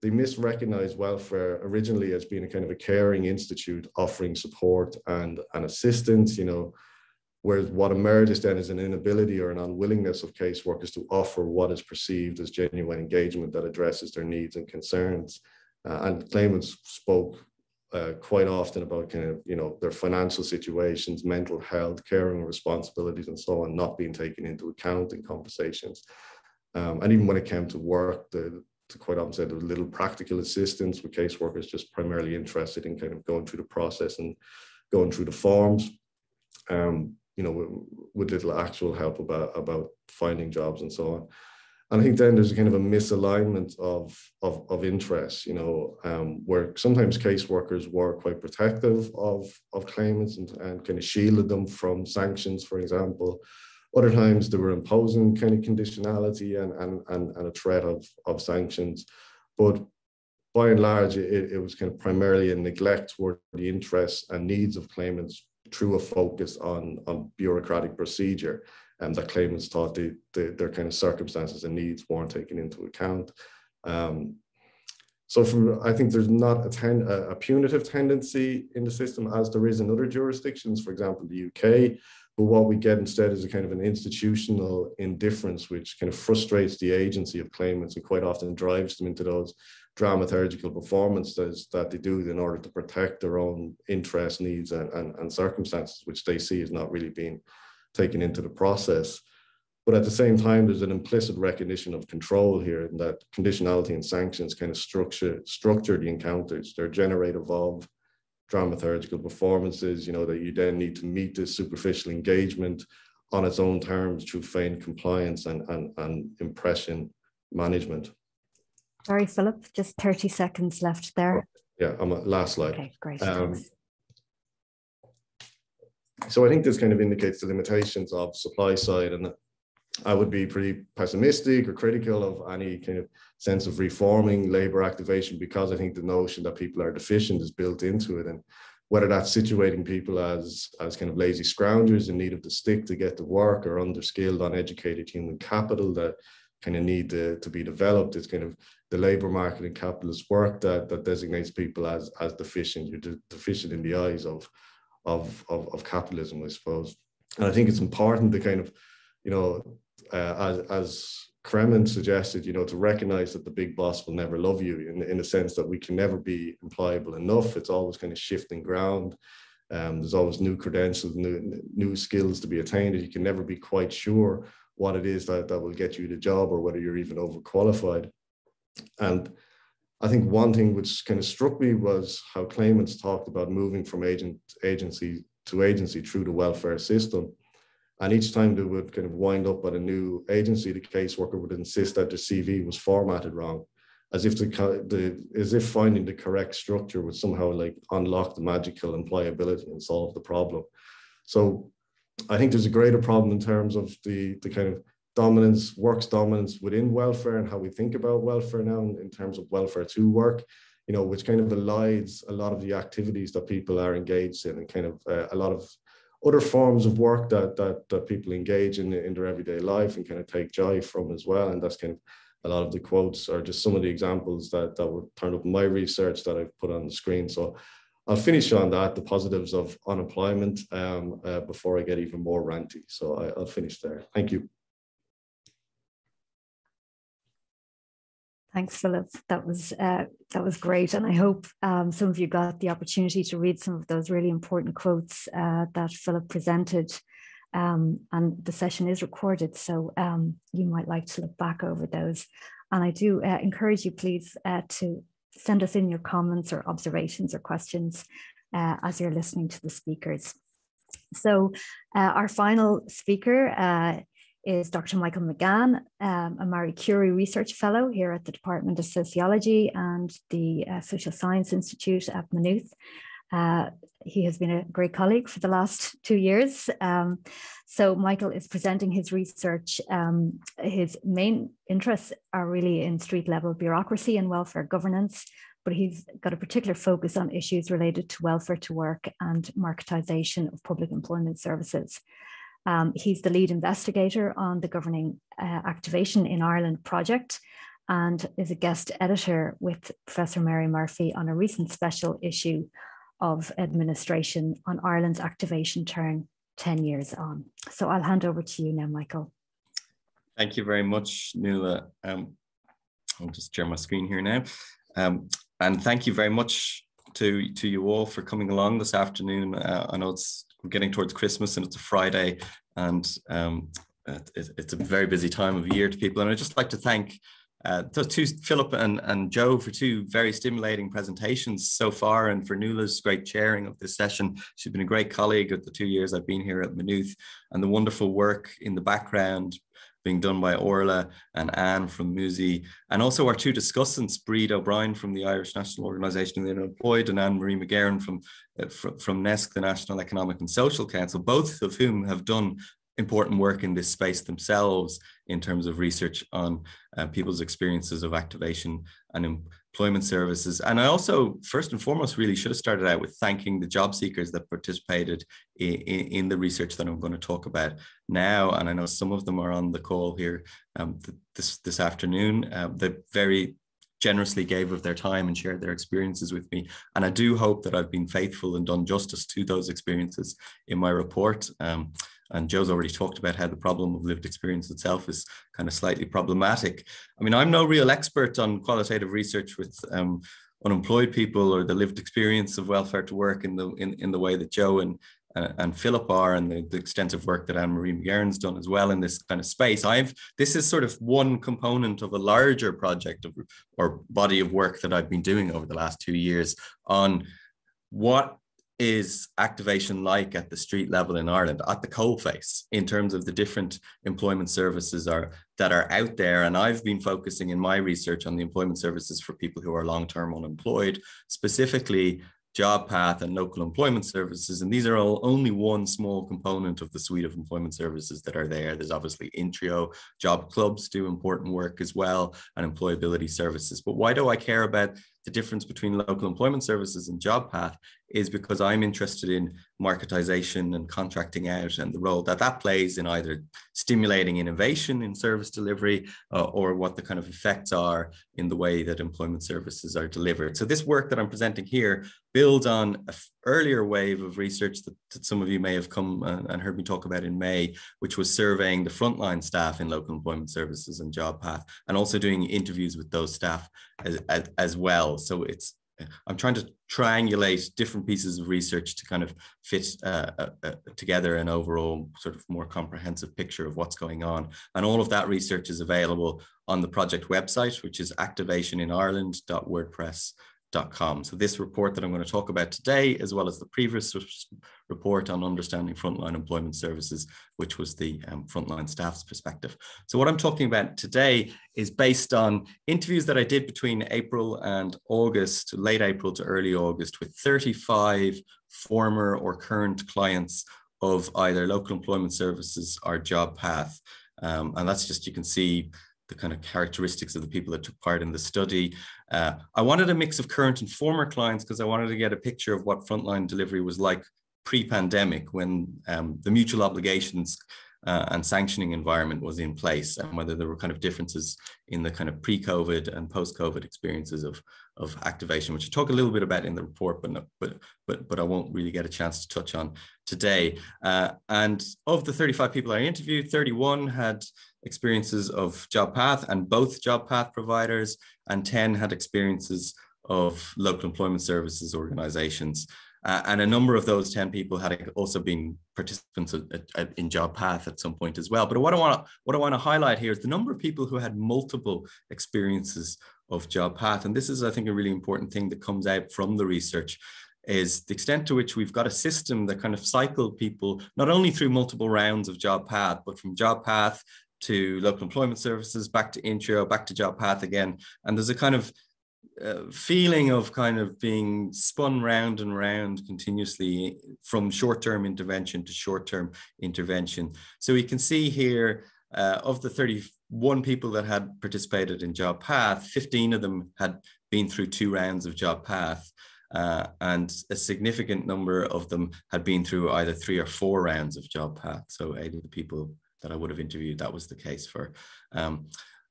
they misrecognized welfare originally as being a kind of a caring institute offering support and, and assistance, you know, whereas what emerges then is an inability or an unwillingness of caseworkers to offer what is perceived as genuine engagement that addresses their needs and concerns. Uh, and claimants spoke uh, quite often about kind of you know their financial situations, mental health, caring responsibilities, and so on, not being taken into account in conversations. Um, and even when it came to work, the to quite often said there was little practical assistance with caseworkers just primarily interested in kind of going through the process and going through the forms. Um, you know, with, with little actual help about about finding jobs and so on. And I think then there's a kind of a misalignment of of, of interests, you know, um, where sometimes caseworkers were quite protective of of claimants and, and kind of shielded them from sanctions, for example. Other times they were imposing kind of conditionality and, and, and, and a threat of, of sanctions. But by and large, it, it was kind of primarily a neglect toward the interests and needs of claimants through a focus on, on bureaucratic procedure um, that claimants thought the, the, their kind of circumstances and needs weren't taken into account. Um, so from, I think there's not a, ten, a, a, punitive tendency in the system as there is in other jurisdictions, for example, the UK, but what we get instead is a kind of an institutional indifference, which kind of frustrates the agency of claimants and quite often drives them into those dramaturgical performances that they do in order to protect their own interests, needs, and, and, and circumstances, which they see as not really being taken into the process. But at the same time, there's an implicit recognition of control here, and that conditionality and sanctions kind of structure structure the encounters. They're generative of dramaturgical performances, you know, that you then need to meet this superficial engagement on its own terms through feigned compliance and, and, and impression management. Sorry, Philip, just 30 seconds left there. Yeah, I'm at last slide. Okay, great. Um, so I think this kind of indicates the limitations of supply side and I would be pretty pessimistic or critical of any kind of sense of reforming labor activation because I think the notion that people are deficient is built into it. And whether that's situating people as, as kind of lazy scroungers in need of the stick to get to work or underskilled, uneducated human capital that kind of need to, to be developed, is kind of the labor market and capitalist work that, that designates people as, as deficient. You're de- deficient in the eyes of, of, of, of capitalism, I suppose. And I think it's important to kind of, you know, uh, as, as Kremen suggested, you know, to recognize that the big boss will never love you in, in the sense that we can never be employable enough. It's always kind of shifting ground. Um, there's always new credentials, new, new skills to be attained. You can never be quite sure what it is that, that will get you the job or whether you're even overqualified. And I think one thing which kind of struck me was how claimants talked about moving from agent agency to agency through the welfare system. And each time they would kind of wind up at a new agency, the caseworker would insist that the CV was formatted wrong, as if the, the as if finding the correct structure would somehow like unlock the magical employability and solve the problem. So I think there's a greater problem in terms of the the kind of dominance, works dominance within welfare and how we think about welfare now in, in terms of welfare to work, you know, which kind of elides a lot of the activities that people are engaged in and kind of uh, a lot of other forms of work that, that, that people engage in in their everyday life and kind of take joy from as well. And that's kind of a lot of the quotes are just some of the examples that, that were turned up in my research that I've put on the screen. So I'll finish on that, the positives of unemployment um, uh, before I get even more ranty. So I, I'll finish there. Thank you. Thanks, Philip. That was uh, that was great, and I hope um, some of you got the opportunity to read some of those really important quotes uh, that Philip presented. Um, and the session is recorded, so um, you might like to look back over those. And I do uh, encourage you, please, uh, to send us in your comments or observations or questions uh, as you're listening to the speakers. So, uh, our final speaker is Dr. Michael McGann, um, a Marie Curie Research Fellow here at the Department of Sociology and the uh, Social Science Institute at Maynooth. Uh, he has been a great colleague for the last two years. Um, so Michael is presenting his research. Um, his main interests are really in street level bureaucracy and welfare governance, but he's got a particular focus on issues related to welfare to work and marketisation of public employment services. Um, he's the lead investigator on the Governing uh, Activation in Ireland project and is a guest editor with Professor Mary Murphy on a recent special issue of administration on Ireland's activation turn 10 years on. So I'll hand over to you now, Michael. Thank you very much, Nuala. Um, I'll just share my screen here now. Um, and thank you very much to, to you all for coming along this afternoon. Uh, I know it's we're getting towards Christmas and it's a Friday, and um, it, it's a very busy time of year to people. And I'd just like to thank uh, two Philip and, and Joe for two very stimulating presentations so far, and for Nuala's great chairing of this session. She's been a great colleague at the two years I've been here at Maynooth, and the wonderful work in the background being done by Orla and Anne from MUSSI, and also our two discussants, Bríd O'Brien from the Irish National Organisation of the Unemployed and Anne Marie McGauran from, uh, from, NESC, the National Economic and Social Council, both of whom have done important work in this space themselves in terms of research on uh, people's experiences of activation and employment services. And I also, first and foremost, really should have started out with thanking the job seekers that participated in, in, the research that I'm going to talk about now. And I know some of them are on the call here um, this, this afternoon. Uh, they very generously gave of their time and shared their experiences with me. And I do hope that I've been faithful and done justice to those experiences in my report. Um, and Joe's already talked about how the problem of lived experience itself is kind of slightly problematic. I mean, I'm no real expert on qualitative research with um, unemployed people or the lived experience of welfare to work in the in, in the way that Joe and uh, and Philip are and the, the, extensive work that Anne-Marie McGauran's done as well in this kind of space. I've this is sort of one component of a larger project of, or body of work that I've been doing over the last two years on what is activation like at the street level in Ireland, at the coalface, in terms of the different employment services are that are out there? And I've been focusing in my research on the employment services for people who are long-term unemployed, specifically JobPath and local employment services. And these are all only one small component of the suite of employment services that are there. There's obviously Intreo job clubs do important work as well and employability services. But why do i care about the difference between local employment services and JobPath is because I'm interested in marketization and contracting out and the role that that plays in either stimulating innovation in service delivery uh, or what the kind of effects are in the way that employment services are delivered. So this work that I'm presenting here builds on earlier wave of research that, that some of you may have come and, and heard me talk about in May, which was surveying the frontline staff in local employment services and JobPath and also doing interviews with those staff as, as, as well. So it's I'm trying to triangulate different pieces of research to kind of fit uh, uh, uh, together an overall sort of more comprehensive picture of what's going on. And all of that research is available on the project website, which is activationinireland.wordpress.com so this report that I'm going to talk about today, as well as the previous report on understanding frontline employment services, which was the um, frontline staff's perspective. So what I'm talking about today is based on interviews that I did between April and August, late April to early August, with 35 former or current clients of either local employment services or JobPath. Um, and that's just, you can see the kind of characteristics of the people that took part in the study. Uh, I wanted a mix of current and former clients because I wanted to get a picture of what frontline delivery was like pre-pandemic when um, the mutual obligations uh, and sanctioning environment was in place and whether there were kind of differences in the kind of pre-COVID and post-COVID experiences of, of activation, which I talk a little bit about in the report, but, but, but, but I won't really get a chance to touch on today. Uh, and of the 35 people I interviewed, 31 had experiences of JobPath and both JobPath providers and 10 had experiences of local employment services organizations uh, and a number of those 10 people had also been participants at, at, in JobPath at some point as well but what i want to what i want to highlight here is the number of people who had multiple experiences of JobPath and this is i think a really important thing that comes out from the research is the extent to which we've got a system that kind of cycled people not only through multiple rounds of JobPath but from JobPath to local employment services, back to Intreo, back to JobPath again. And there's a kind of feeling of kind of being spun round and round continuously from short-term intervention to short-term intervention. So we can see here uh, of the 31 people that had participated in JobPath, 15 of them had been through two rounds of JobPath. Uh, and a significant number of them had been through either three or four rounds of JobPath. So eight of the people that I would have interviewed, that was the case for. Um,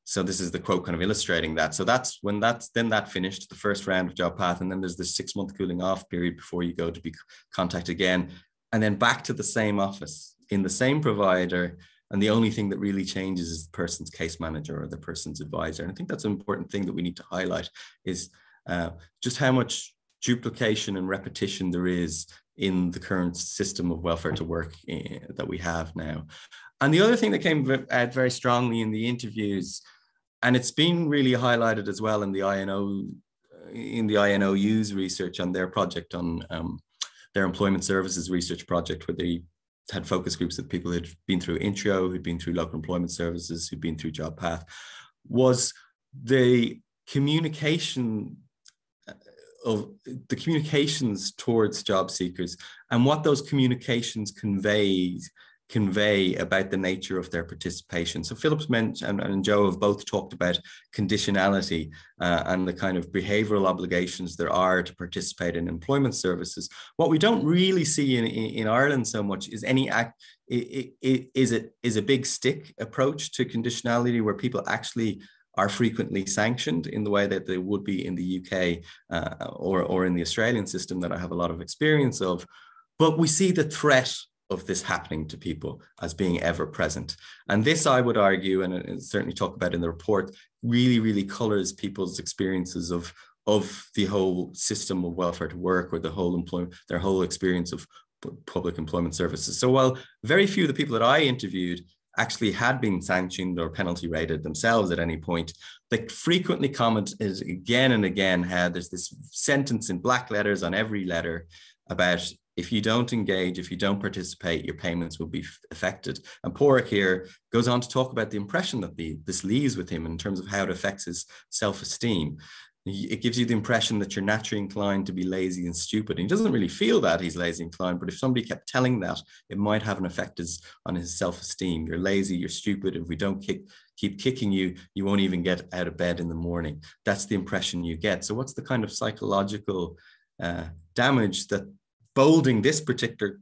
so this is the quote kind of illustrating that. So that's when that's then that finished the first round of JobPath, and then there's this six month cooling off period before you go to be contacted again, and then back to the same office in the same provider. And the only thing that really changes is the person's case manager or the person's advisor. And I think that's an important thing that we need to highlight is uh, just how much duplication and repetition there is in the current system of welfare to work uh, that we have now. And the other thing that came out very strongly in the interviews, and it's been really highlighted as well in the INO, in the INOU's research on their project on um, their employment services research project, where they had focus groups of people who'd been through Intreo, who'd been through local employment services, who'd been through JobPath, was the communication uh, of the communications towards job seekers and what those communications conveyed convey about the nature of their participation. So Philip's mentioned, and, Joe have both talked about conditionality uh, and the kind of behavioral obligations there are to participate in employment services. What we don't really see in, in, Ireland so much is any act, it, it, is it is a big stick approach to conditionality where people actually are frequently sanctioned in the way that they would be in the UK uh, or, or in the Australian system that I have a lot of experience of. But we see the threat of this happening to people as being ever present. And this, I would argue, uh, and certainly talk about in the report, really, really colors people's experiences of, of the whole system of welfare to work or the whole employment, their whole experience of public employment services. So while very few of the people that I interviewed actually had been sanctioned or penalty rated themselves at any point, they frequently comment is again and again how there's this sentence in black letters on every letter about if you don't engage, if you don't participate, your payments will be affected. And Porrick here goes on to talk about the impression that the, this leaves with him in terms of how it affects his self-esteem. It gives you the impression that you're naturally inclined to be lazy and stupid. And he doesn't really feel that he's lazy inclined, but if somebody kept telling that, it might have an effect on his self-esteem. You're lazy, you're stupid. If we don't kick, keep kicking you, you won't even get out of bed in the morning. That's the impression you get. So what's the kind of psychological uh, damage that bolding this particular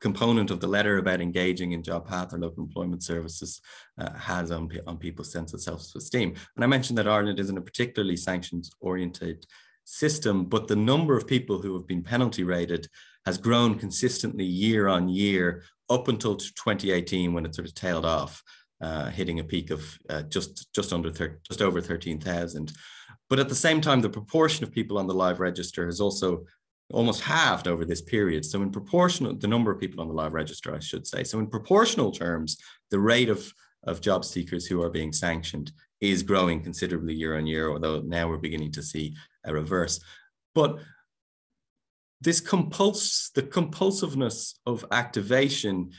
component of the letter about engaging in JobPath or local employment services uh, has on, on people's sense of self-esteem. And I mentioned that Ireland isn't a particularly sanctions oriented system, but the number of people who have been penalty rated has grown consistently year on year up until 2018 when it sort of tailed off, uh, hitting a peak of uh, just just under just over 13,000. but at the same time, the proportion of people on the live register has also almost halved over this period. So in proportional, the number of people on the live register, I should say. So in proportional terms, the rate of, of job seekers who are being sanctioned is growing considerably year on year, although now we're beginning to see a reverse. But this compulse, the compulsiveness of activation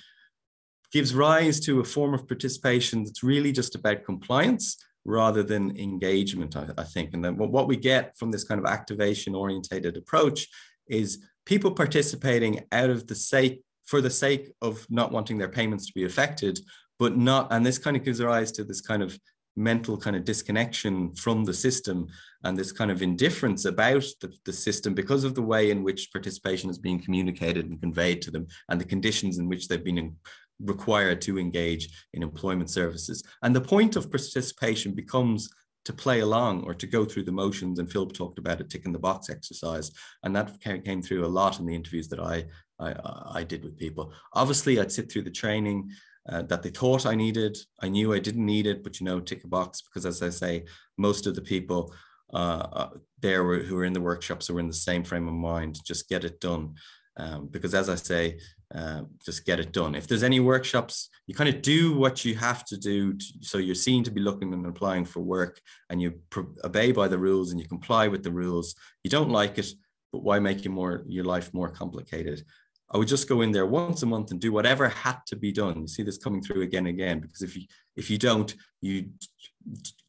gives rise to a form of participation that's really just about compliance rather than engagement, I, I think. And then what we get from this kind of activation orientated approach is people participating out of the sake for the sake of not wanting their payments to be affected, but not, and this kind of gives rise to this kind of mental kind of disconnection from the system and this kind of indifference about the, the system because of the way in which participation is being communicated and conveyed to them and the conditions in which they've been in, required to engage in employment services. And the point of participation becomes to play along or to go through the motions. And Philip talked about a tick in the box exercise. And that came through a lot in the interviews that I, I, I did with people. Obviously, I'd sit through the training uh, that they thought I needed. I knew I didn't need it, but you know, tick a box because, as I say, most of the people uh, uh there were, who were in the workshops were in the same frame of mind. Just get it done. Um, because as I say, uh, just get it done. If there's any workshops, you kind of do what you have to do. To, so you're seen to be looking and applying for work and you obey by the rules and you comply with the rules. You don't like it, but why make you more, your life more complicated? I would just go in there once a month and do whatever had to be done. You see this coming through again and again, because if you if you don't, you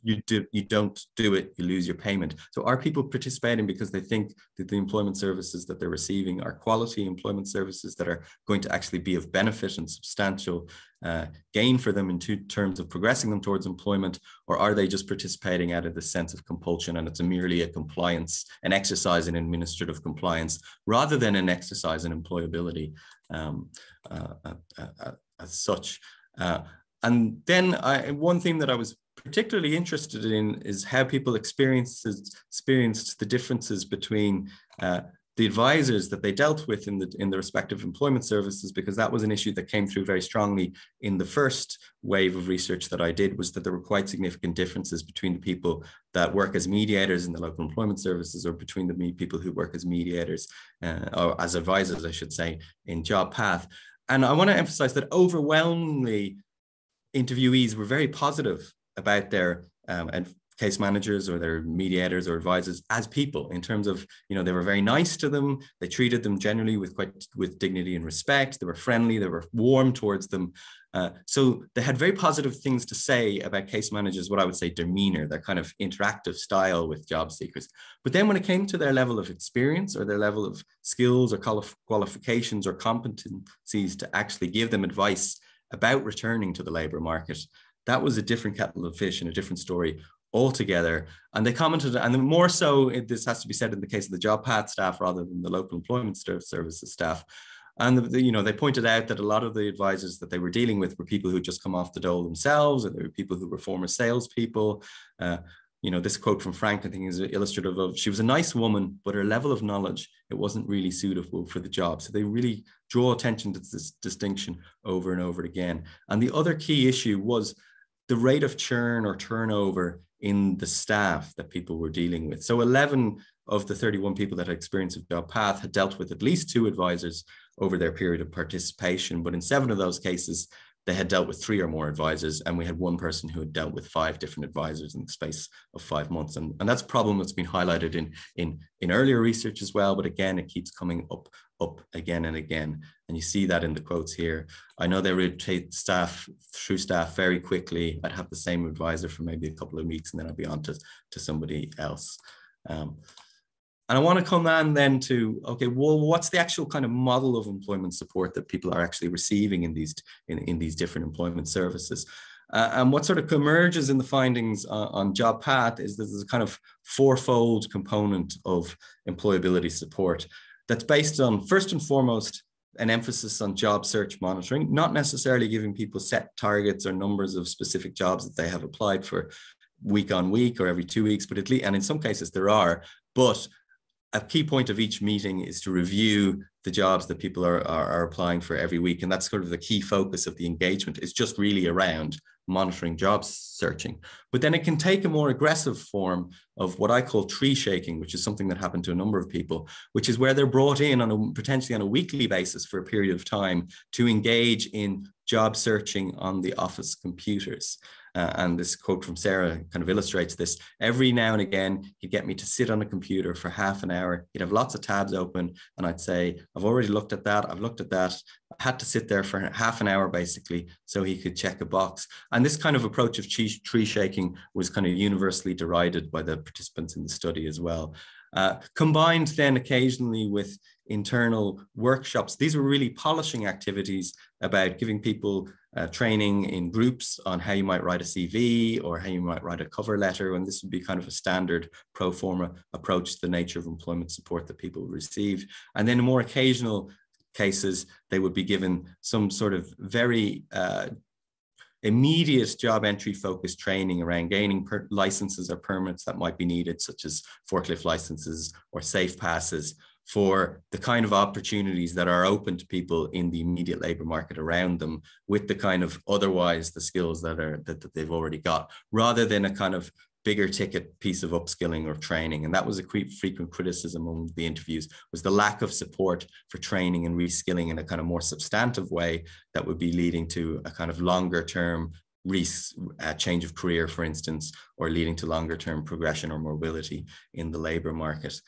you do you don't do it, you lose your payment. So are people participating because they think that the employment services that they're receiving are quality employment services that are going to actually be of benefit and substantial uh, gain for them in terms of progressing them towards employment, or are they just participating out of the sense of compulsion and it's a merely a compliance, an exercise in administrative compliance, rather than an exercise in employability um, uh, uh, uh, uh as such. Uh, and then I, one thing that I was particularly interested in is how people experienced experienced the differences between uh, the advisors that they dealt with in the in the respective employment services because that was an issue that came through very strongly in the first wave of research that I did was that there were quite significant differences between the people that work as mediators in the local employment services or between the people who work as mediators uh, or as advisors I should say in JobPath. And I want to emphasize that overwhelmingly interviewees were very positive about their um, case managers or their mediators or advisors as people in terms of you know they were very nice to them. They treated them generally with quite with dignity and respect. They were friendly. They were warm towards them. Uh, so they had very positive things to say about case managers what i would say demeanor their kind of interactive style with job seekers. But then when it came to their level of experience or their level of skills or qualifications or competencies to actually give them advice about returning to the labor market, that was a different kettle of fish and a different story altogether. And they commented, and more so, this has to be said in the case of the JobPath staff rather than the local employment services staff. And the, you know they pointed out that a lot of the advisors that they were dealing with were people who had just come off the dole themselves, or they were people who were former salespeople. Uh, you know, this quote from Frank, I think, is illustrative of she was a nice woman, but her level of knowledge, it wasn't really suitable for the job. So they really draw attention to this distinction over and over again. And the other key issue was the rate of churn or turnover in the staff that people were dealing with. So 11 of the 31 people that had experience of JobPath had dealt with at least two advisors over their period of participation. But in seven of those cases, they had dealt with three or more advisors, and we had one person who had dealt with five different advisors in the space of five months. And, and that's a problem that's been highlighted in, in, in earlier research as well. But again, it keeps coming up, up again and again. And you see that in the quotes here. I know they rotate staff through staff very quickly. I'd have the same advisor for maybe a couple of weeks, and then I'd be on to, to somebody else. Um, and I want to come on then to okay, well, what's the actual kind of model of employment support that people are actually receiving in these in, in these different employment services? Uh, and what sort of emerges in the findings uh, on JobPath is there's a kind of fourfold component of employability support that's based on first and foremost an emphasis on job search monitoring, not necessarily giving people set targets or numbers of specific jobs that they have applied for week on week or every two weeks, but at least, and in some cases there are, but a key point of each meeting is to review the jobs that people are, are, are, applying for every week. And that's sort of the key focus of the engagement is just really around monitoring job searching. But then it can take a more aggressive form of what I call tree shaking, which is something that happened to a number of people, which is where they're brought in on a potentially on a weekly basis for a period of time to engage in job searching on the office computers. Uh, and this quote from Sarah kind of illustrates this. Every now and again, he'd get me to sit on a computer for half an hour. He'd have lots of tabs open, and I'd say, I've already looked at that. I've looked at that. I had to sit there for half an hour basically so he could check a box. And this kind of approach of tree shaking was kind of universally derided by the participants in the study as well. Uh, combined then occasionally with internal workshops. These were really polishing activities about giving people uh, training in groups on how you might write a CV or how you might write a cover letter. And this would be kind of a standard pro forma approach to the nature of employment support that people receive. And then more occasional cases, they would be given some sort of very uh, immediate job entry focused training around gaining licenses or permits that might be needed, such as forklift licenses or safe passes for the kind of opportunities that are open to people in the immediate labor market around them with the kind of otherwise the skills that are that, that they've already got rather than a kind of bigger ticket piece of upskilling or training. And that was a frequent criticism on the interviews was the lack of support for training and reskilling in a kind of more substantive way that would be leading to a kind of longer term re- uh, change of career for instance or leading to longer term progression or mobility in the labor market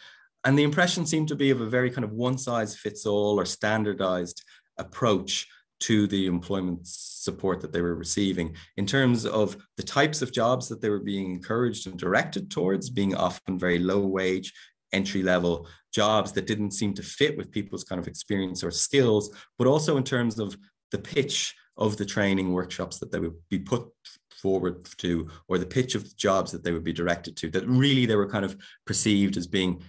and the impression seemed to be of a very kind of one size fits all or standardized approach to the employment support that they were receiving in terms of the types of jobs that they were being encouraged and directed towards being often very low wage entry level jobs that didn't seem to fit with people's kind of experience or skills but also in terms of the pitch of the training workshops that they would be put forward to or the pitch of the jobs that they would be directed to that really they were kind of perceived as being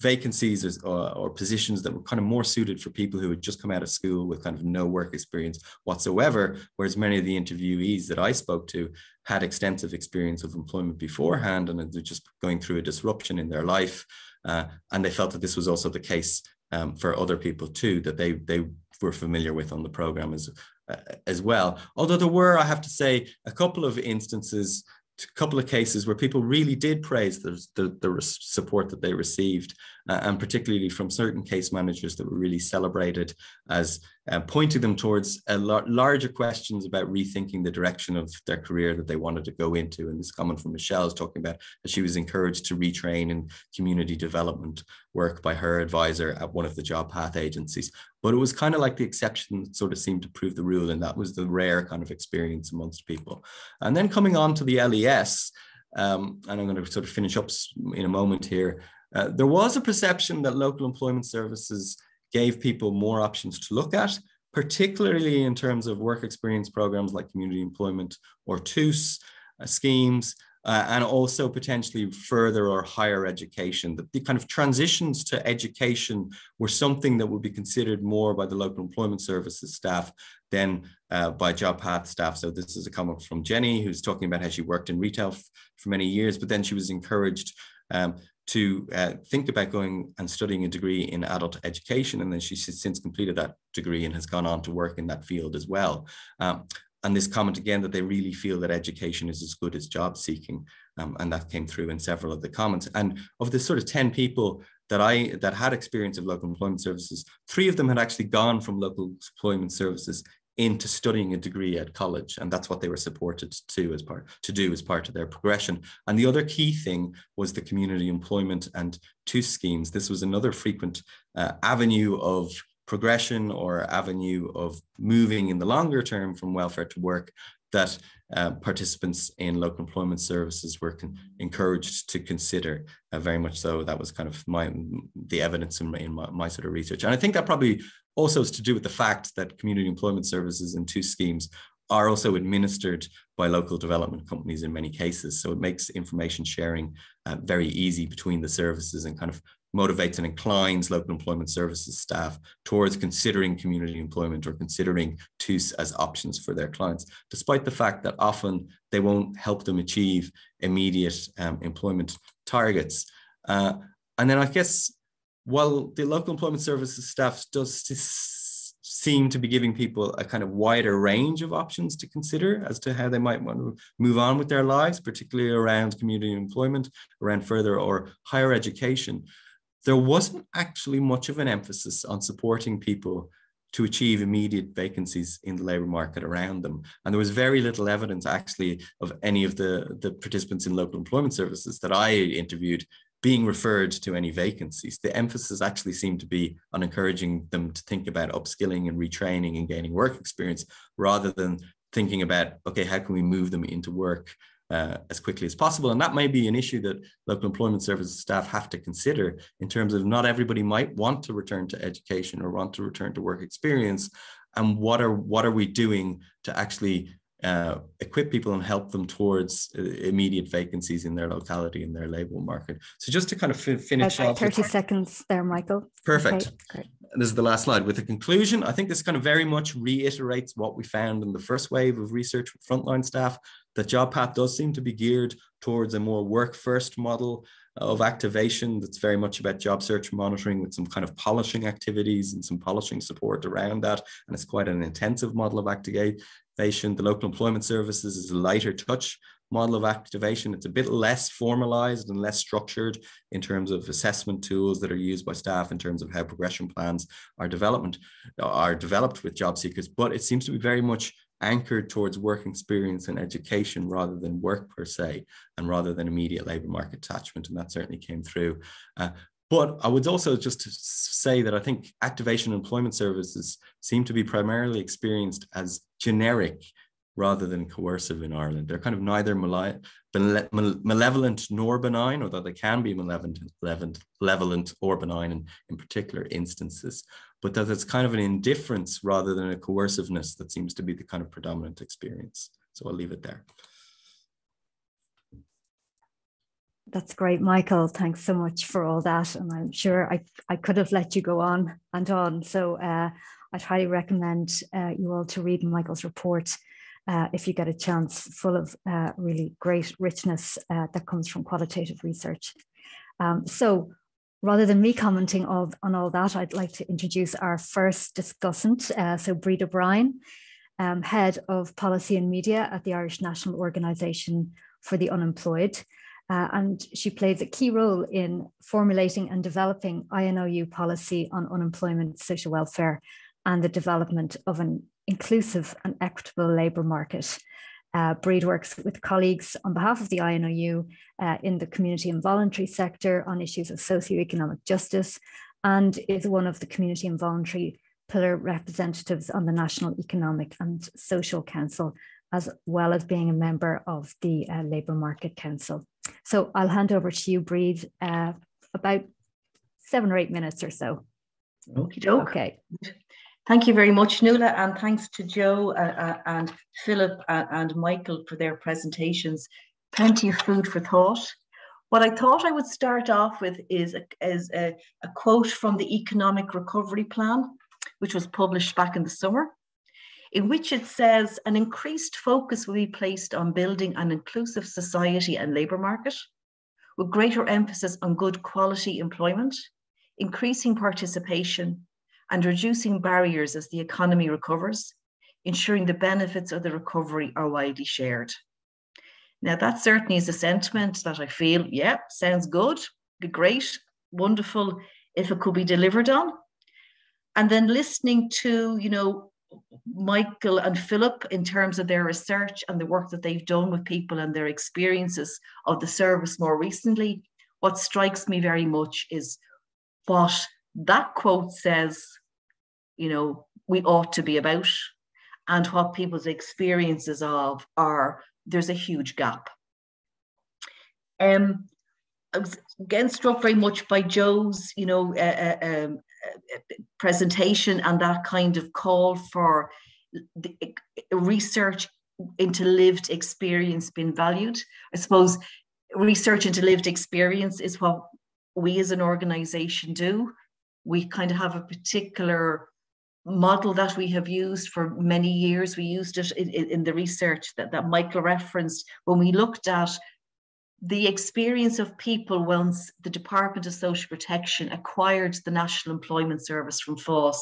vacancies or, or, positions that were kind of more suited for people who had just come out of school with kind of no work experience whatsoever. Whereas many of the interviewees that I spoke to had extensive experience of employment beforehand and they're just going through a disruption in their life. Uh, and they felt that this was also the case um, for other people too, that they, they were familiar with on the program as, uh, as well. Although there were, I have to say, a couple of instances a couple of cases where people really did praise the, the, the support that they received, uh, and particularly from certain case managers that were really celebrated as uh, pointing them towards a larger questions about rethinking the direction of their career that they wanted to go into. And this comment from Michelle is talking about that she was encouraged to retrain in community development work by her advisor at one of the JobPath agencies. But it was kind of like the exception sort of seemed to prove the rule, and that was the rare kind of experience amongst people. And then coming on to the LES, um, and I'm going to sort of finish up in a moment here. Uh, there was a perception that local employment services gave people more options to look at, particularly in terms of work experience programs like community employment or TUS uh, schemes, uh, and also potentially further or higher education. The, the, kind of transitions to education were something that would be considered more by the local employment services staff than uh, by JobPath staff. So this is a comment from Jenny, who's talking about how she worked in retail for many years, but then she was encouraged um, to uh, think about going and studying a degree in adult education. And then she's since completed that degree and has gone on to work in that field as well. Um, and this comment again that they really feel that education is as good as job seeking. Um, and that came through in several of the comments. And of the sort of 10 people that I that had experience of local employment services, three of them had actually gone from local employment services into studying a degree at college and that's what they were supported to as part to do as part of their progression. And the other key thing was the community employment and TUS schemes. This was another frequent uh, avenue of progression or avenue of moving in the longer term from welfare to work that uh, participants in local employment services were encouraged to consider uh, very much so. That was kind of my the evidence in, in my, my, sort of research. And i think that probably also is to do with the fact that community employment services and TUS schemes are also administered by local development companies in many cases. So it makes information sharing uh, very easy between the services and kind of motivates and inclines local employment services staff towards considering community employment or considering TUS as options for their clients, despite the fact that often they won't help them achieve immediate um, employment targets. Uh, and then I guess while the local employment services staff does seem to be giving people a kind of wider range of options to consider as to how they might want to move on with their lives, particularly around community employment, around further or higher education. There wasn't actually much of an emphasis on supporting people to achieve immediate vacancies in the labour market around them. And there was very little evidence actually of any of the, the participants in local employment services that I interviewed being referred to any vacancies. The emphasis actually seemed to be on encouraging them to think about upskilling and retraining and gaining work experience rather than thinking about, okay, how can we move them into work uh, as quickly as possible. And that may be an issue that local employment services staff have to consider in terms of not everybody might want to return to education or want to return to work experience. And what are what are we doing to actually uh, equip people and help them towards uh, immediate vacancies in their locality in their labour market. So just to kind of finish off. 30 seconds there, Michael. Perfect. Okay, this is the last slide. With the conclusion, I think this kind of very much reiterates what we found in the first wave of research with frontline staff, that JobPath does seem to be geared towards a more work first model of activation that's very much about job search monitoring with some kind of polishing activities and some polishing support around that. And it's quite an intensive model of activation. The local employment services is a lighter touch model of activation. It's a bit less formalized and less structured in terms of assessment tools that are used by staff in terms of how progression plans are development are developed with job seekers, but it seems to be very much anchored towards work experience and education rather than work per se, and rather than immediate labour market attachment. And that certainly came through. Uh, but I would also just say that I think activation employment services seem to be primarily experienced as generic rather than coercive in Ireland. They're kind of neither malevolent nor benign, although they can be malevolent, malevolent or benign in, in particular instances but that it's kind of an indifference rather than a coerciveness that seems to be the kind of predominant experience. So I'll leave it there. That's great, Michael. Thanks so much for all that. And I'm sure I, I could have let you go on and on. So uh, I'd highly recommend uh, you all to read Michael's report uh, if you get a chance, full of uh, really great richness uh, that comes from qualitative research. Um, so Rather than me commenting all, on all that, I'd like to introduce our first discussant. Uh, so Bríd O'Brien, um, Head of Policy and Media at the Irish National Organisation for the Unemployed. Uh, and she plays a key role in formulating and developing INOU policy on unemployment, social welfare, and the development of an inclusive and equitable labour market. Uh, Bríd works with colleagues on behalf of the INOU uh, in the community and voluntary sector on issues of socioeconomic justice and is one of the community and voluntary pillar representatives on the National Economic and Social Council, as well as being a member of the uh, Labour Market Council. So I'll hand over to you, Bríd, uh, about seven or eight minutes or so. Okay. Okay. Thank you very much, Nuala, and thanks to Joe uh, uh, and Philip uh, and Michael for their presentations. Plenty of food for thought. What I thought I would start off with is a, is a, a quote from the Economic Recovery Plan, which was published back in the summer, in which it says an increased focus will be placed on building an inclusive society and labour market, with greater emphasis on good quality employment, increasing participation, and reducing barriers as the economy recovers, ensuring the benefits of the recovery are widely shared. Now, that certainly is a sentiment that I feel, yeah, sounds good, be great, wonderful if it could be delivered on. And then listening to, you know, Michael and Philip in terms of their research and the work that they've done with people and their experiences of the service more recently, what strikes me very much is what that quote says, you know, we ought to be about, and what people's experiences of are, there's a huge gap. Um, I was again struck very much by Joe's, you know, uh, uh, um, presentation and that kind of call for the, research into lived experience being valued. I suppose research into lived experience is what we as an organization do we kind of have a particular model that we have used for many years. We used it in, in, the research that, that Michael referenced when we looked at the experience of people once the Department of Social Protection acquired the National Employment Service from FÁS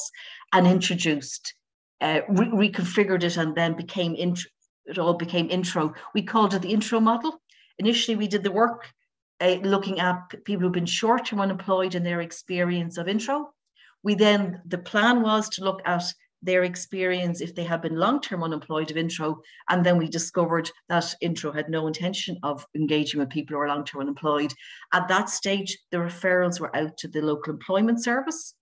and introduced, uh, re- reconfigured it, and then became int- it all became Intreo. We called it the Intreo model. Initially, we did the work uh, looking at people who've been short-term unemployed and their experience of Intreo. We then the plan was to look at their experience if they had been long-term unemployed of Intreo and then we discovered that Intreo had no intention of engaging with people who are long-term unemployed. At that stage the referrals were out to the local employment service.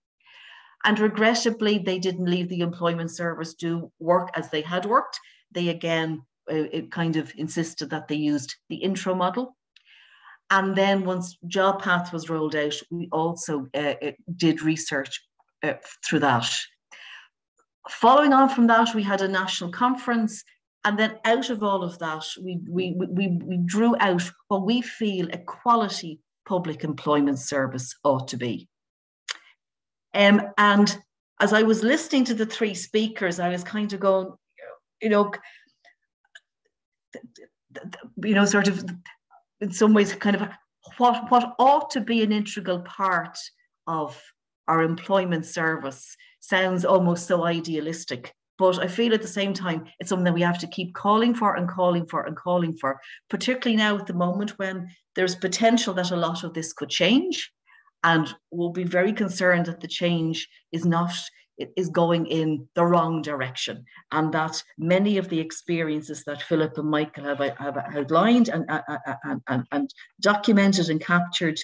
And regrettably they didn't leave the employment service do work as they had worked. They again uh, it kind of insisted that they used the Intreo model. And then once JobPath was rolled out we also uh, did research uh, through that following on from that, we had a national conference. And then out of all of that, we, we, we, we drew out what we feel a quality public employment service ought to be. Um, and as I was listening to the three speakers, I was kind of going, you know, you know, sort of in some ways, kind of what, what ought to be an integral part of our employment service sounds almost so idealistic. But I feel at the same time, it's something that we have to keep calling for and calling for and calling for, particularly now at the moment when there's potential that a lot of this could change. And we'll be very concerned that the change is not is going in the wrong direction and that many of the experiences that Philip and Michael have, have outlined and, and, and, and documented and captured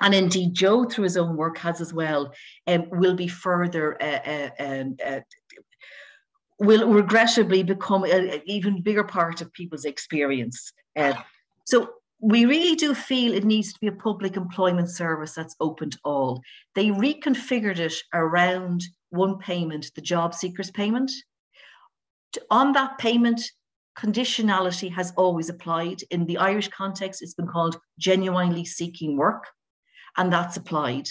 and indeed Joe through his own work has as well, um, will be further uh, uh, um, uh, will regrettably become an even bigger part of people's experience. Uh, so we really do feel it needs to be a public employment service that's open to all. They reconfigured it around one payment, the job seekers payment. On that payment, conditionality has always applied. In the Irish context, it's been called genuinely seeking work and that's applied.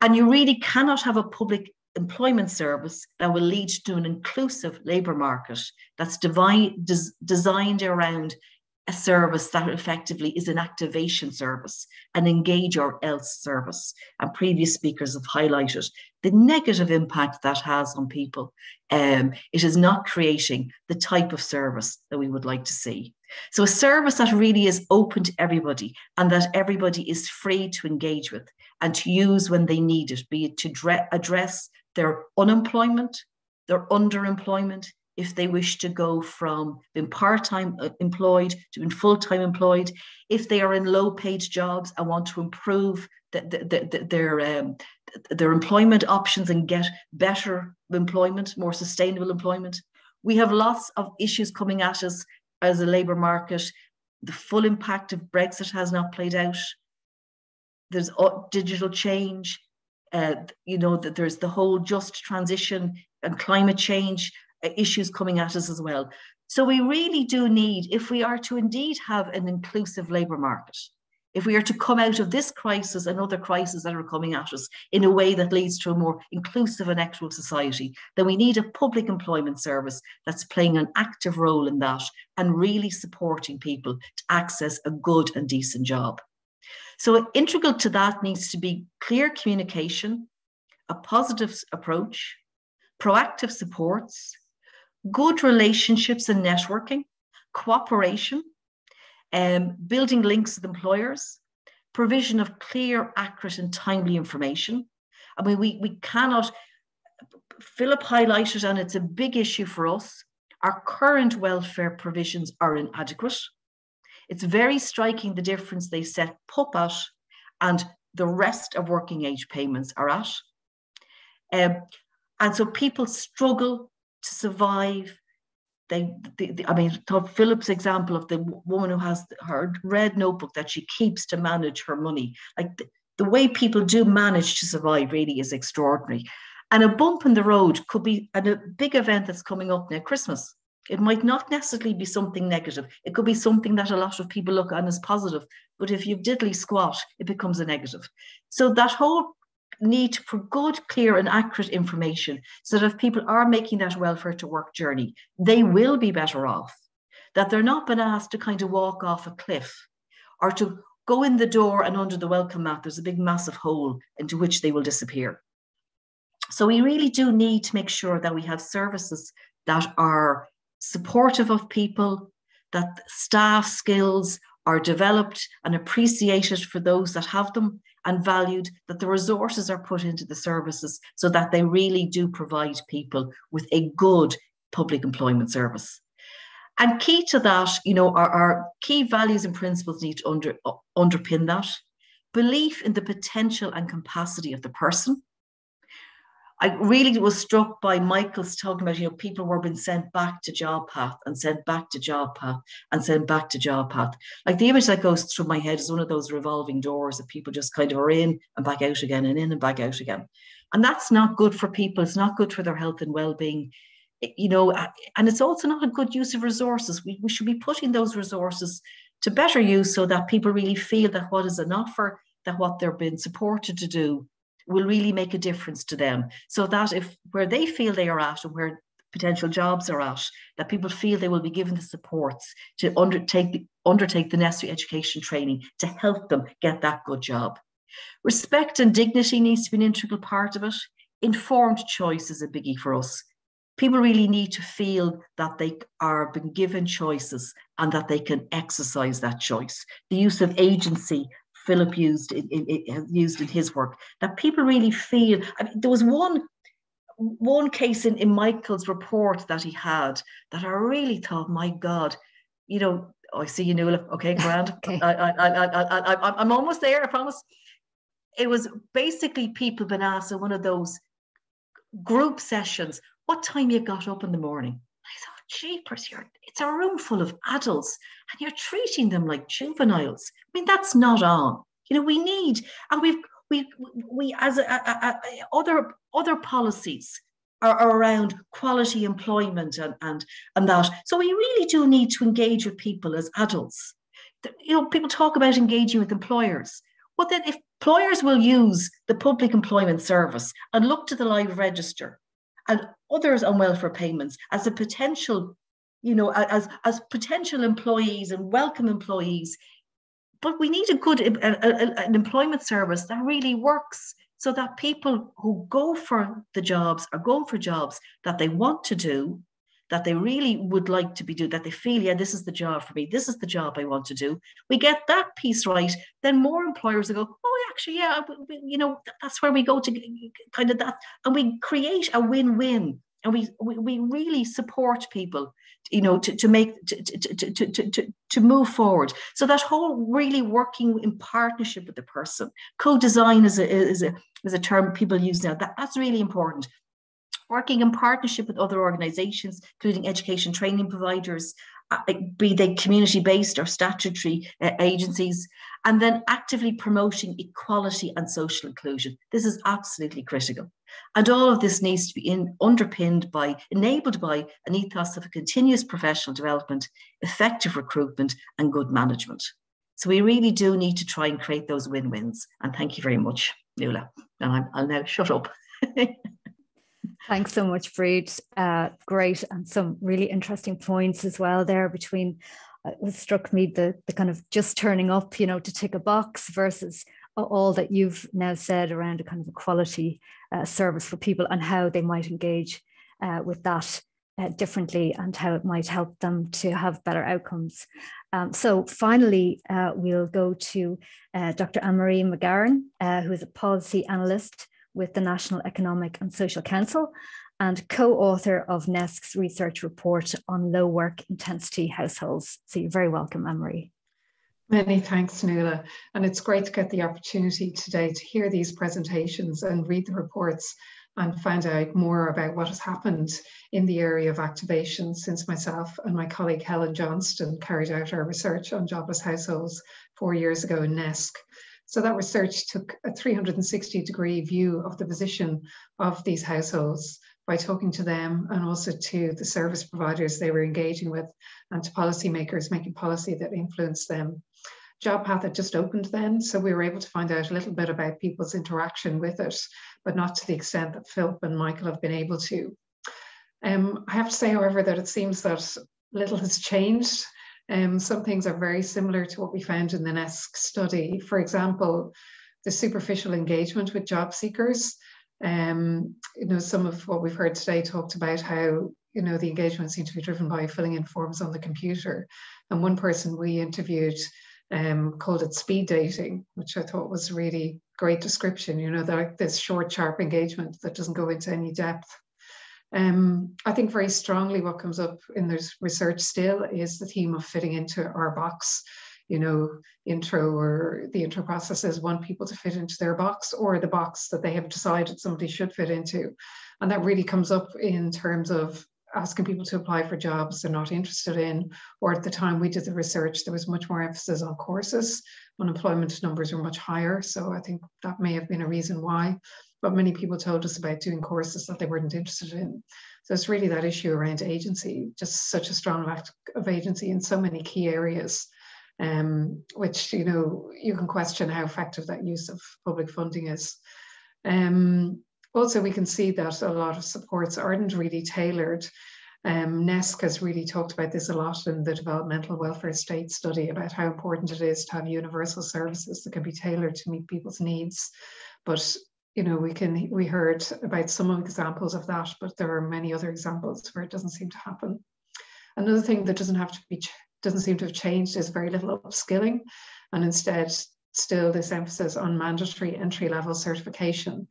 And you really cannot have a public employment service that will lead to an inclusive labour market that's des, designed around a service that effectively is an activation service, an engage or else service. And previous speakers have highlighted the negative impact that has on people. Um, it is not creating the type of service that we would like to see. So, a service that really is open to everybody and that everybody is free to engage with and to use when they need it, be it to address their unemployment, their underemployment, if they wish to go from being part-time uh, employed to being full-time employed, if they are in low-paid jobs and want to improve the, the, the, their um, their employment options and get better employment, more sustainable employment. We have lots of issues coming at us as a labour market. The full impact of Brexit has not played out. There's digital change. Uh, you know that there's the whole just transition and climate change Uh, issues coming at us as well. So we really do need, if we are to indeed have an inclusive labour market, if we are to come out of this crisis and other crises that are coming at us in a way that leads to a more inclusive and equitable society, then we need a public employment service that's playing an active role in that and really supporting people to access a good and decent job. So, integral to that needs to be clear communication, a positive approach, proactive supports, good relationships and networking, cooperation, um, building links with employers, provision of clear, accurate, and timely information. I mean, we, we cannot, Philip highlighted, and it's a big issue for us, our current welfare provisions are inadequate. It's very striking the difference they set PUP at and the rest of working age payments are at. Um, and so people struggle to survive they, they, they, I mean, Philip's example of the woman who has her red notebook that she keeps to manage her money, like the, the way people do manage to survive really is extraordinary. And a bump in the road could be a big event that's coming up near Christmas. It might not necessarily be something negative. It could be something that a lot of people look on as positive. But if you've diddly squat, it becomes a negative. So that whole need for good, clear, and accurate information so that if people are making that welfare to work journey, they will be better off. That they're not being asked to kind of walk off a cliff or to go in the door and under the welcome mat, there's a big massive hole into which they will disappear. So we really do need to make sure that we have services that are supportive of people, that staff skills are developed and appreciated for those that have them and valued, that the resources are put into the services so that they really do provide people with a good public employment service. And key to that, you know, our, our key values and principles need to under, uh, underpin that. Belief in the potential and capacity of the person, I really was struck by Michael's talking about, you know, people were being sent back to JobPath and sent back to JobPath and sent back to JobPath. Like the image that goes through my head is one of those revolving doors that people just kind of are in and back out again and in and back out again. And that's not good for people. It's not good for their health and well-being. You know, and it's also not a good use of resources. We, we should be putting those resources to better use so that people really feel that what is an offer, that what they're being supported to do will really make a difference to them. So that if where they feel they are at and where potential jobs are at, that people feel they will be given the supports to undertake the, undertake the necessary education training to help them get that good job. Respect and dignity needs to be an integral part of it. Informed choice is a biggie for us. People really need to feel that they are being given choices and that they can exercise that choice. The use of agency Philip used in, in, in, uh, used in his work that people really feel. I mean, there was one one case in, in Michael's report that he had that I really thought, my God, you know, oh, I see you, Nuala. Okay, grand. okay. I, I, I, I, I, I'm almost there. I promise. It was basically people been asked in one of those group sessions, what time you got up in the morning. Jeepers, you're, it's a room full of adults and you're treating them like juveniles. I mean, that's not on. You know, we need, and we've, we, we as a, a, a, other, other policies are, are around quality employment and, and, and that. So we really do need to engage with people as adults. You know, people talk about engaging with employers. Well, then if employers will use the public employment service and look to the live register and others on welfare payments as a potential, you know, as, as potential employees and welcome employees. But we need a good a, a, an employment service that really works so that people who go for the jobs are going for jobs that they want to do that they really would like to be doing, that they feel, yeah, this is the job for me, this is the job I want to do. We get that piece right, then more employers will go, oh, actually, yeah, you know, that's where we go to kind of that, and we create a win-win, and we we, we really support people, you know, to, to make to, to, to, to, to, move forward. So that whole really working in partnership with the person, co-design is a is a is a term people use now. That, that's really important working in partnership with other organisations, including education training providers, uh, be they community based or statutory uh, agencies, and then actively promoting equality and social inclusion. This is absolutely critical. And all of this needs to be in, underpinned by, enabled by an ethos of a continuous professional development, effective recruitment, and good management. So we really do need to try and create those win wins. And thank you very much, Nuala. And I'm, I'll now shut up. Thanks so much, Bríd. Uh, great, and some really interesting points as well there between. Uh, it struck me the the kind of just turning up, you know, to tick a box versus all that you've now said around a kind of a quality uh, service for people and how they might engage uh, with that uh, differently and how it might help them to have better outcomes. Um, so finally, uh, we'll go to uh, Dr. Anne-Marie McGauran, who is a policy analyst with the National Economic and Social Council and co-author of NESC's research report on low work intensity households. So you're very welcome, Anne-Marie. Many thanks, Nuala. And it's great to get the opportunity today to hear these presentations and read the reports and find out more about what has happened in the area of activation since myself and my colleague Helen Johnston carried out our research on jobless households four years ago in NESC. So that research took a 360 degree view of the position of these households by talking to them and also to the service providers they were engaging with and to policymakers making policy that influenced them. JobPath had just opened then, so we were able to find out a little bit about people's interaction with it, but not to the extent that Philip and Michael have been able to. Um, I have to say, however, that it seems that little has changed Um, some things are very similar to what we found in the NESC study. For example, the superficial engagement with job seekers. Um, you know, some of what we've heard today talked about how you know the engagement seemed to be driven by filling in forms on the computer. And one person we interviewed um, called it speed dating, which I thought was really great description. You know, that this short, sharp engagement that doesn't go into any depth. Um, I think very strongly what comes up in this research still is the theme of fitting into our box. You know, Intreo or the Intreo processes want people to fit into their box or the box that they have decided somebody should fit into. And that really comes up in terms of asking people to apply for jobs they're not interested in, or at the time we did the research, there was much more emphasis on courses. Unemployment numbers were much higher. So I think that may have been a reason why. But many people told us about doing courses that they weren't interested in. So it's really that issue around agency, just such a strong lack of agency in so many key areas. Um, which you know you can question how effective that use of public funding is. Um, also, we can see that a lot of supports aren't really tailored. Um, NESC has really talked about this a lot in the developmental welfare state study about how important it is to have universal services that can be tailored to meet people's needs. But you know, we can we heard about some examples of that, but there are many other examples where it doesn't seem to happen. Another thing that doesn't have to be doesn't seem to have changed is very little upskilling, and instead still this emphasis on mandatory entry level certification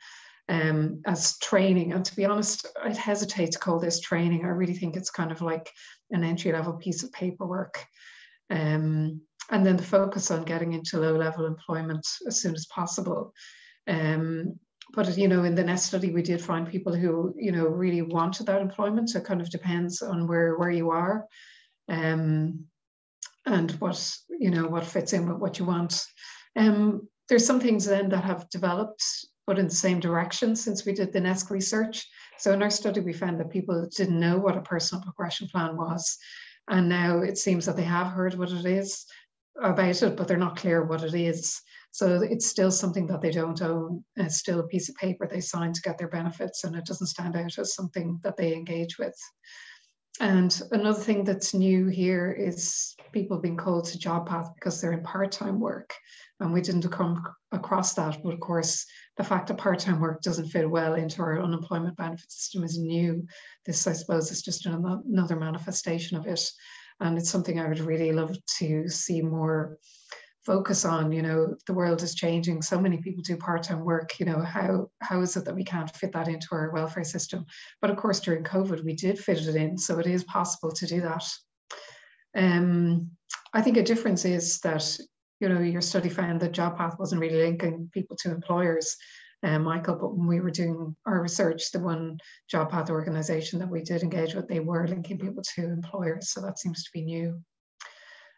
um, as training. And to be honest, I'd hesitate to call this training. I really think it's kind of like an entry level piece of paperwork. Um, and then the focus on getting into low level employment as soon as possible. Um, but you know, in the NESC study, we did find people who you know really wanted that employment. So it kind of depends on where where you are, um, and what you know what fits in with what you want. Um, there's some things then that have developed but in the same direction since we did the NESC research. So in our study, we found that people didn't know what a personal progression plan was. And now it seems that they have heard what it is about it, but they're not clear what it is. So it's still something that they don't own. It's still a piece of paper they sign to get their benefits, and it doesn't stand out as something that they engage with. And another thing that's new here is people being called to JobPath because they're in part-time work. And we didn't come across that. But of course, the fact that part-time work doesn't fit well into our unemployment benefit system is new. This, I suppose, is just another manifestation of it. And it's something I would really love to see more focus on you know the world is changing. So many people do part-time work you know how how is it that we can't fit that into our welfare system? But of course during covid we did fit it in so it is possible to do that. Um, i think a difference is that you know your study found that JobPath wasn't really linking people to employers um, michael but when we were doing our research the one JobPath organization that we did engage with they were linking people to employers so that seems to be new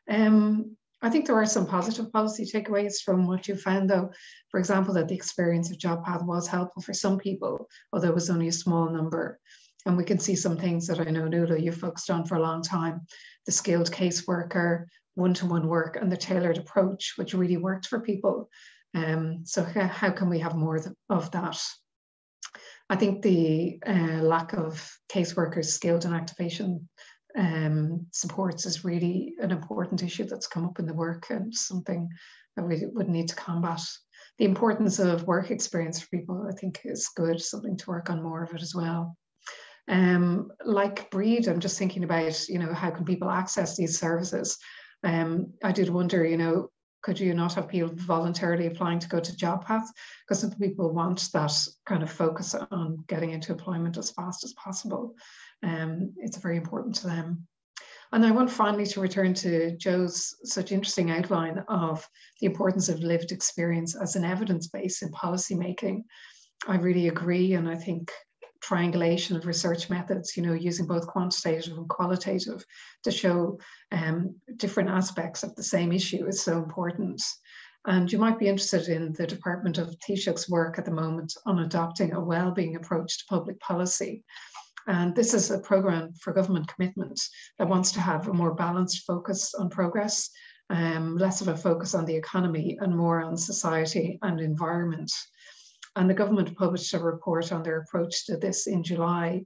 um, I think there are some positive policy takeaways from what you found, though. For example, that the experience of JobPath was helpful for some people, although it was only a small number. And we can see some things that I know, Nuala, you've focused on for a long time the skilled caseworker, one to one work, and the tailored approach, which really worked for people. Um, so, how can we have more of that? I think the uh, lack of caseworkers skilled in activation um, supports is really an important issue that's come up in the work and something that we would need to combat. The importance of work experience for people, I think, is good, something to work on more of it as well. Um, like Bríd, I'm just thinking about, you know, how can people access these services? Um, I did wonder, you know, could you not have people voluntarily applying to go to JobPaths? Because some people want that kind of focus on getting into employment as fast as possible. Um, it's very important to them. And I want finally to return to Joe's such interesting outline of the importance of lived experience as an evidence base in policy making. I really agree, and I think triangulation of research methods, you know, using both quantitative and qualitative to show um, different aspects of the same issue is so important. And you might be interested in the Department of Taoiseach's work at the moment on adopting a well-being approach to public policy. And this is a program for government commitment that wants to have a more balanced focus on progress, um, less of a focus on the economy and more on society and environment. And the government published a report on their approach to this in July.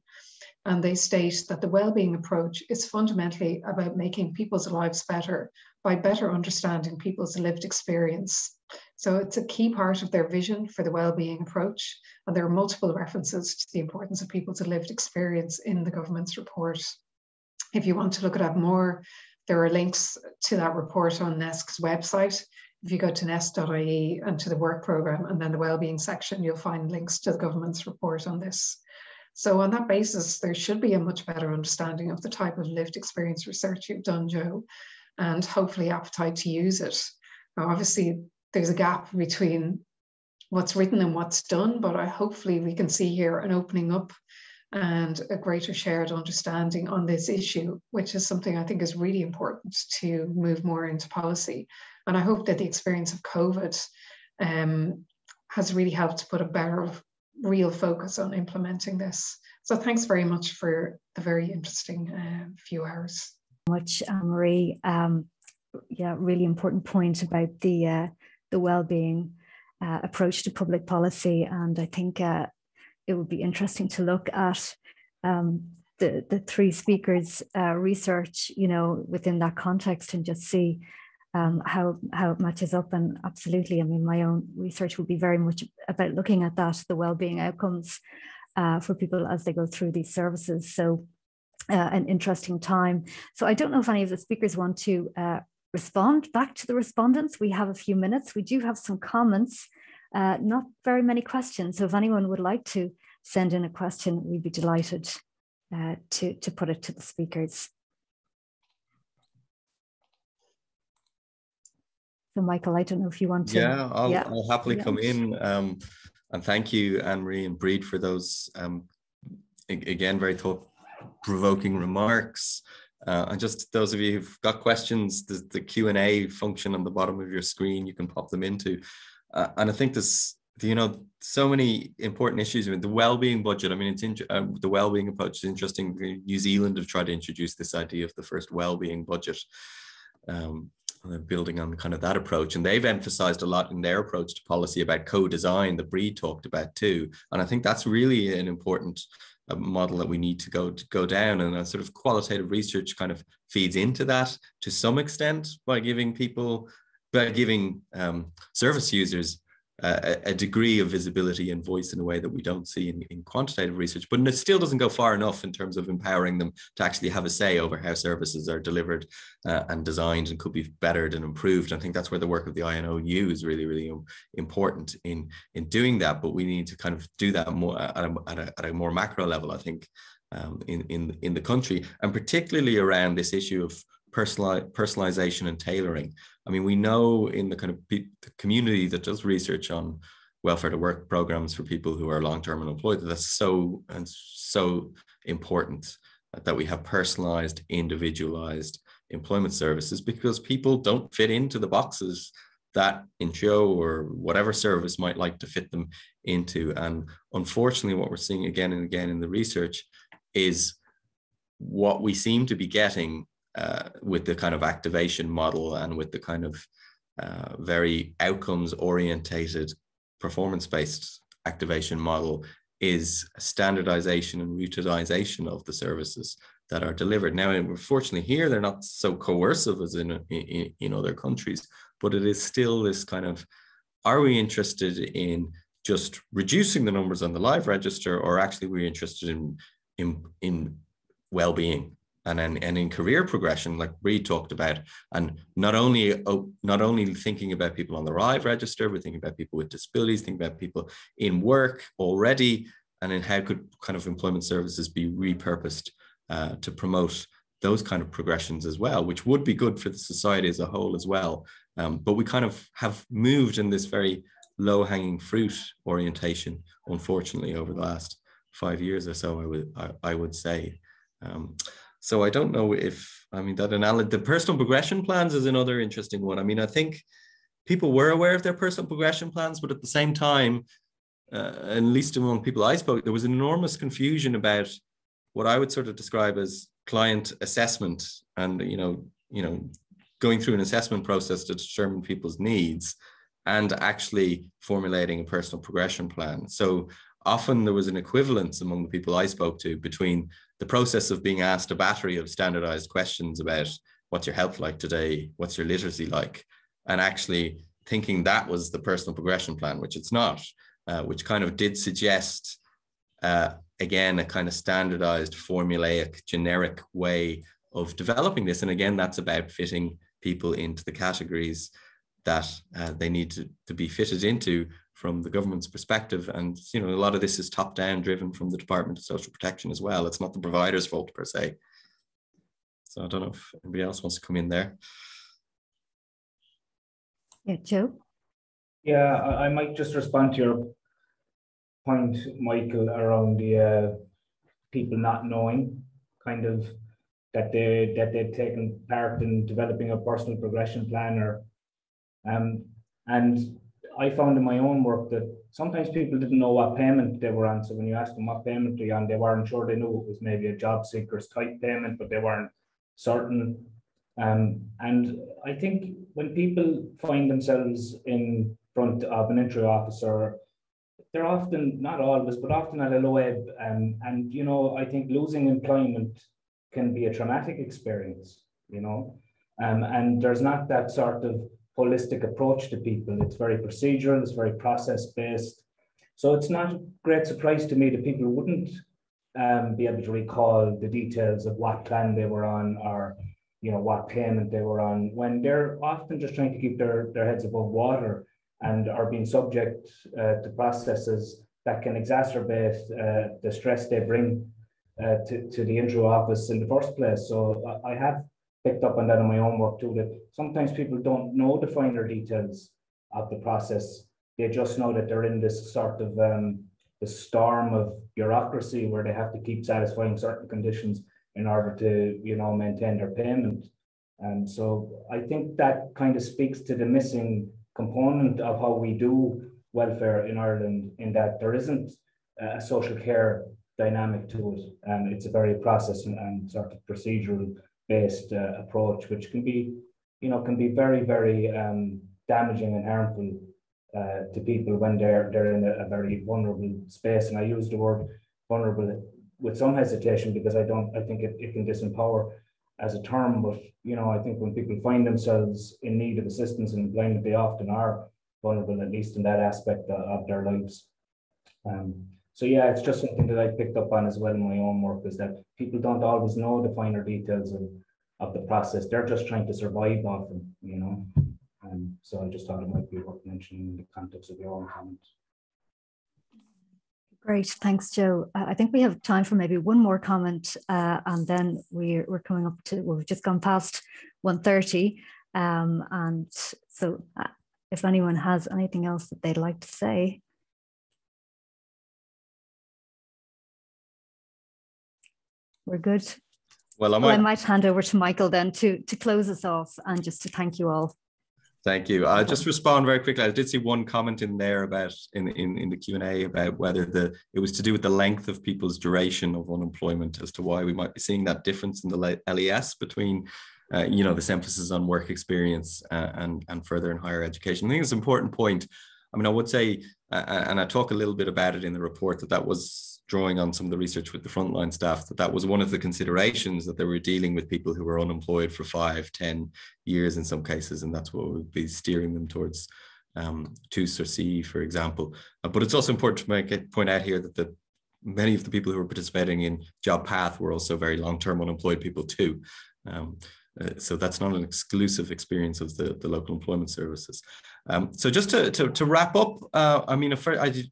And they state that the well-being approach is fundamentally about making people's lives better by better understanding people's lived experience. So it's a key part of their vision for the well-being approach. And there are multiple references to the importance of people's lived experience in the government's report. If you want to look at that more, there are links to that report on NESC's website. If you go to nesc.ie and to the work programme and then the wellbeing section, you'll find links to the government's report on this. So on that basis, there should be a much better understanding of the type of lived experience research you've done, Joe, and hopefully appetite to use it. Now, obviously, there's a gap between what's written and what's done, but I hopefully we can see here an opening up and a greater shared understanding on this issue, which is something I think is really important to move more into policy. And I hope that the experience of COVID um, has really helped to put a better real focus on implementing this. So thanks very much for the very interesting uh, few hours. Much, Marie. Um, yeah, really important point about the uh, the well-being uh, approach to public policy, and I think uh, it would be interesting to look at um, the the three speakers' uh, research, you know, within that context, and just see um, how how it matches up. And absolutely, I mean, my own research will be very much about looking at that, the well-being outcomes uh, for people as they go through these services. So. Uh, an interesting time. So I don't know if any of the speakers want to uh, respond back to the respondents. We have a few minutes. We do have some comments, uh, not very many questions. So if anyone would like to send in a question, we'd be delighted uh, to, to put it to the speakers. So Michael, I don't know if you want to. Yeah, I'll, yeah. I'll happily yeah. come in. Um, and thank you, Anne-Marie and Bríd, for those, um, again, very thought-provoking remarks. Uh, and just those of you who've got questions, the, the Q&A function on the bottom of your screen, you can pop them into. Uh, and I think there's, you know, so many important issues. I mean, the well-being budget, I mean, it's in, uh, the well-being approach is interesting. New Zealand have tried to introduce this idea of the first well-being budget. Um, building on kind of that approach. And they've emphasized a lot in their approach to policy about co-design that Bríd talked about too. And I think that's really an important uh, model that we need to go to go down. And a sort of qualitative research kind of feeds into that to some extent by giving people, by giving um, service users a, degree of visibility and voice in a way that we don't see in, in quantitative research, but it still doesn't go far enough in terms of empowering them to actually have a say over how services are delivered uh, and designed and could be bettered and improved. I think that's where the work of the INOU is really, really important in, in doing that, but we need to kind of do that more at a, at a, at a more macro level, I think, um, in, in, in the country, and particularly around this issue of personalization and tailoring. I mean, we know in the kind of the community that does research on welfare to work programs for people who are long-term unemployed that that's so and so important that we have personalized individualized employment services because people don't fit into the boxes that Intreo or whatever service might like to fit them into and unfortunately what we're seeing again and again in the research is what we seem to be getting uh, with the kind of activation model and with the kind of uh, very outcomes orientated performance based activation model is standardization and routinization of the services that are delivered. Now, unfortunately, here they're not so coercive as in, in, in other countries, but it is still this kind of are we interested in just reducing the numbers on the live register, or actually we're interested in in, in well-being and then and in career progression, like Bríd talked about, and not only oh, not only thinking about people on the live register, but thinking about people with disabilities, thinking about people in work already, and then how could kind of employment services be repurposed uh, to promote those kind of progressions as well, which would be good for the society as a whole as well. Um, but we kind of have moved in this very low hanging fruit orientation, unfortunately, over the last five years or so. I would I, I would say. Um, so I don't know if I mean that analogy. The personal progression plans is another interesting one. I mean, I think people were aware of their personal progression plans, but at the same time, uh, at least among people I spoke, there was an enormous confusion about what I would sort of describe as client assessment, and you know, you know, going through an assessment process to determine people's needs, and actually formulating a personal progression plan. So often there was an equivalence among the people I spoke to between the process of being asked a battery of standardized questions about what's your health like today, what's your literacy like, and actually thinking that was the personal progression plan, which it's not, uh, which kind of did suggest, uh, again, a kind of standardized, formulaic, generic way of developing this. And again, that's about fitting people into the categories that uh, they need to, to be fitted into from the government's perspective. And you know, a lot of this is top down driven from the Department of Social Protection as well. It's not the provider's fault per se. So I don't know if anybody else wants to come in there. Yeah, Joe. Yeah, I, I might just respond to your point, Michael, around the uh, people not knowing kind of that they that they've taken part in developing a personal progression plan or um and I found in my own work that sometimes people didn't know what payment they were on. So when you asked them what payment they're on, they weren't sure. They knew it was maybe a job seekers type payment, but they weren't certain. Um, and I think when people find themselves in front of an Intreo officer, they're often not always, but often at a low ebb. Um, and you know, I think losing employment can be a traumatic experience. You know, um, and there's not that sort of holistic approach to people. It's very procedural, it's very process based. So it's not a great surprise to me that people wouldn't um, be able to recall the details of what plan they were on or you know what payment they were on when they're often just trying to keep their, their heads above water and are being subject uh, to processes that can exacerbate uh, the stress they bring uh, to, to the Intreo office in the first place. So I have picked up on that in my own work too, that sometimes people don't know the finer details of the process. They just know that they're in this sort of um, the storm of bureaucracy where they have to keep satisfying certain conditions in order to, you know, maintain their payment. And so I think that kind of speaks to the missing component of how we do welfare in Ireland, in that there isn't a social care dynamic to it. And it's a very process and, and sort of procedural based uh, approach, which can be, you know, can be very, very um, damaging and harmful uh, to people when they're they're in a, a, very vulnerable space. And I use the word vulnerable with some hesitation because I don't, I think it, it can disempower as a term, but you know, I think when people find themselves in need of assistance and employment, they often are vulnerable, at least in that aspect of, of their lives. Um, so yeah, it's just something that I picked up on as well in my own work is that people don't always know the finer details of, of the process. They're just trying to survive often, you know. And so I just thought it might be worth mentioning in the context of your own comment. Great, thanks, Joe. Uh, I think we have time for maybe one more comment, uh, and then we're we're coming up to well, we've just gone past 1.30. Um, and so, uh, if anyone has anything else that they'd like to say, we're good. Well, I might, well, I might hand over to Michael then to, to close us off and just to thank you all. Thank you. I'll just respond very quickly. I did see one comment in there about in, in, in the Q&A about whether the it was to do with the length of people's duration of unemployment as to why we might be seeing that difference in the LES between uh, you know this emphasis on work experience uh, and and further in higher education. I think it's an important point. I mean, I would say, uh, and I talk a little bit about it in the report that that was drawing on some of the research with the frontline staff that that was one of the considerations that they were dealing with people who were unemployed for five, ten years in some cases, and that's what would be steering them towards um, or C, for example. Uh, but it's also important to make it point out here that the many of the people who were participating in JobPath were also very long-term unemployed people too. Um, uh, so that's not an exclusive experience of the, the local employment services. Um, so just to, to, to wrap up, uh, I mean, I,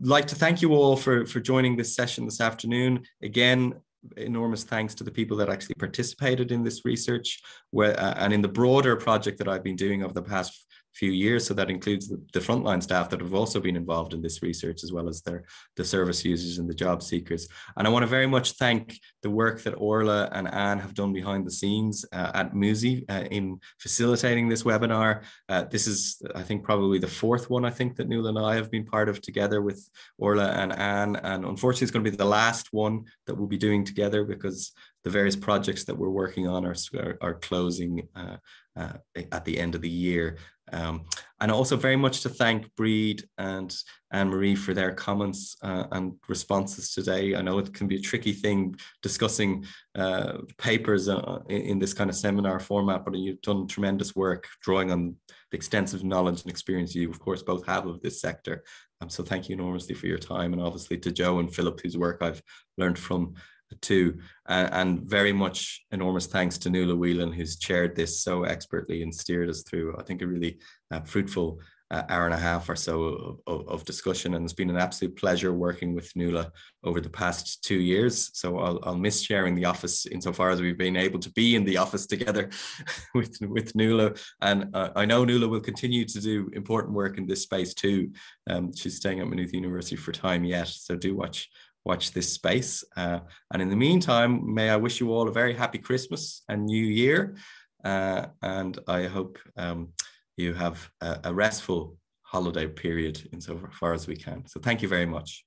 like to thank you all for, for joining this session this afternoon. Again, enormous thanks to the people that actually participated in this research where, uh, and in the broader project that I've been doing over the past few years. So that includes the, frontline staff that have also been involved in this research, as well as their the service users and the job seekers. And I want to very much thank the work that Orla and Anne have done behind the scenes uh, at MUSSI uh, in facilitating this webinar. Uh, this is, I think, probably the fourth one I think that Nuala and I have been part of together with Orla and Anne. And unfortunately, it's going to be the last one that we'll be doing together because the various projects that we're working on are, are, are closing uh, uh, at the end of the year. Um, and also very much to thank Bríd and Anne Marie for their comments uh, and responses today. I know it can be a tricky thing discussing uh, papers uh, in, in, this kind of seminar format, but you've done tremendous work drawing on the extensive knowledge and experience you, of course, both have of this sector. Um, so thank you enormously for your time and obviously to Joe and Philip, whose work I've learned from too. Uh, and very much enormous thanks to Nuala Whelan, who's chaired this so expertly and steered us through, I think, a really uh, fruitful uh, hour and a half or so of, of, discussion. And it's been an absolute pleasure working with Nuala over the past two years. So I'll, I'll miss sharing the office insofar as we've been able to be in the office together with, with Nuala. And uh, I know Nuala will continue to do important work in this space too. Um, she's staying at Maynooth University for time yet. So do watch watch this space. Uh, and in the meantime, may I wish you all a very happy Christmas and New Year. Uh, and I hope um, you have a, a, restful holiday period insofar as we can. So thank you very much.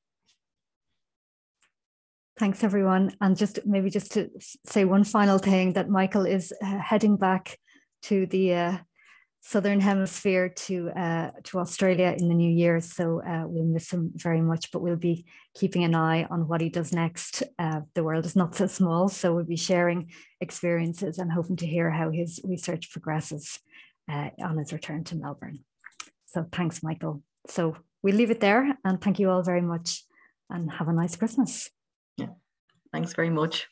Thanks, everyone. And just maybe just to say one final thing that Michael is uh, heading back to the uh, southern hemisphere to uh, to Australia in the new year. So uh, we'll miss him very much, but we'll be keeping an eye on what he does next. Uh, the world is not so small, so we'll be sharing experiences and hoping to hear how his research progresses uh, on his return to Melbourne. So thanks, Michael. So we'll leave it there, and thank you all very much, and have a nice Christmas. Yeah, thanks very much.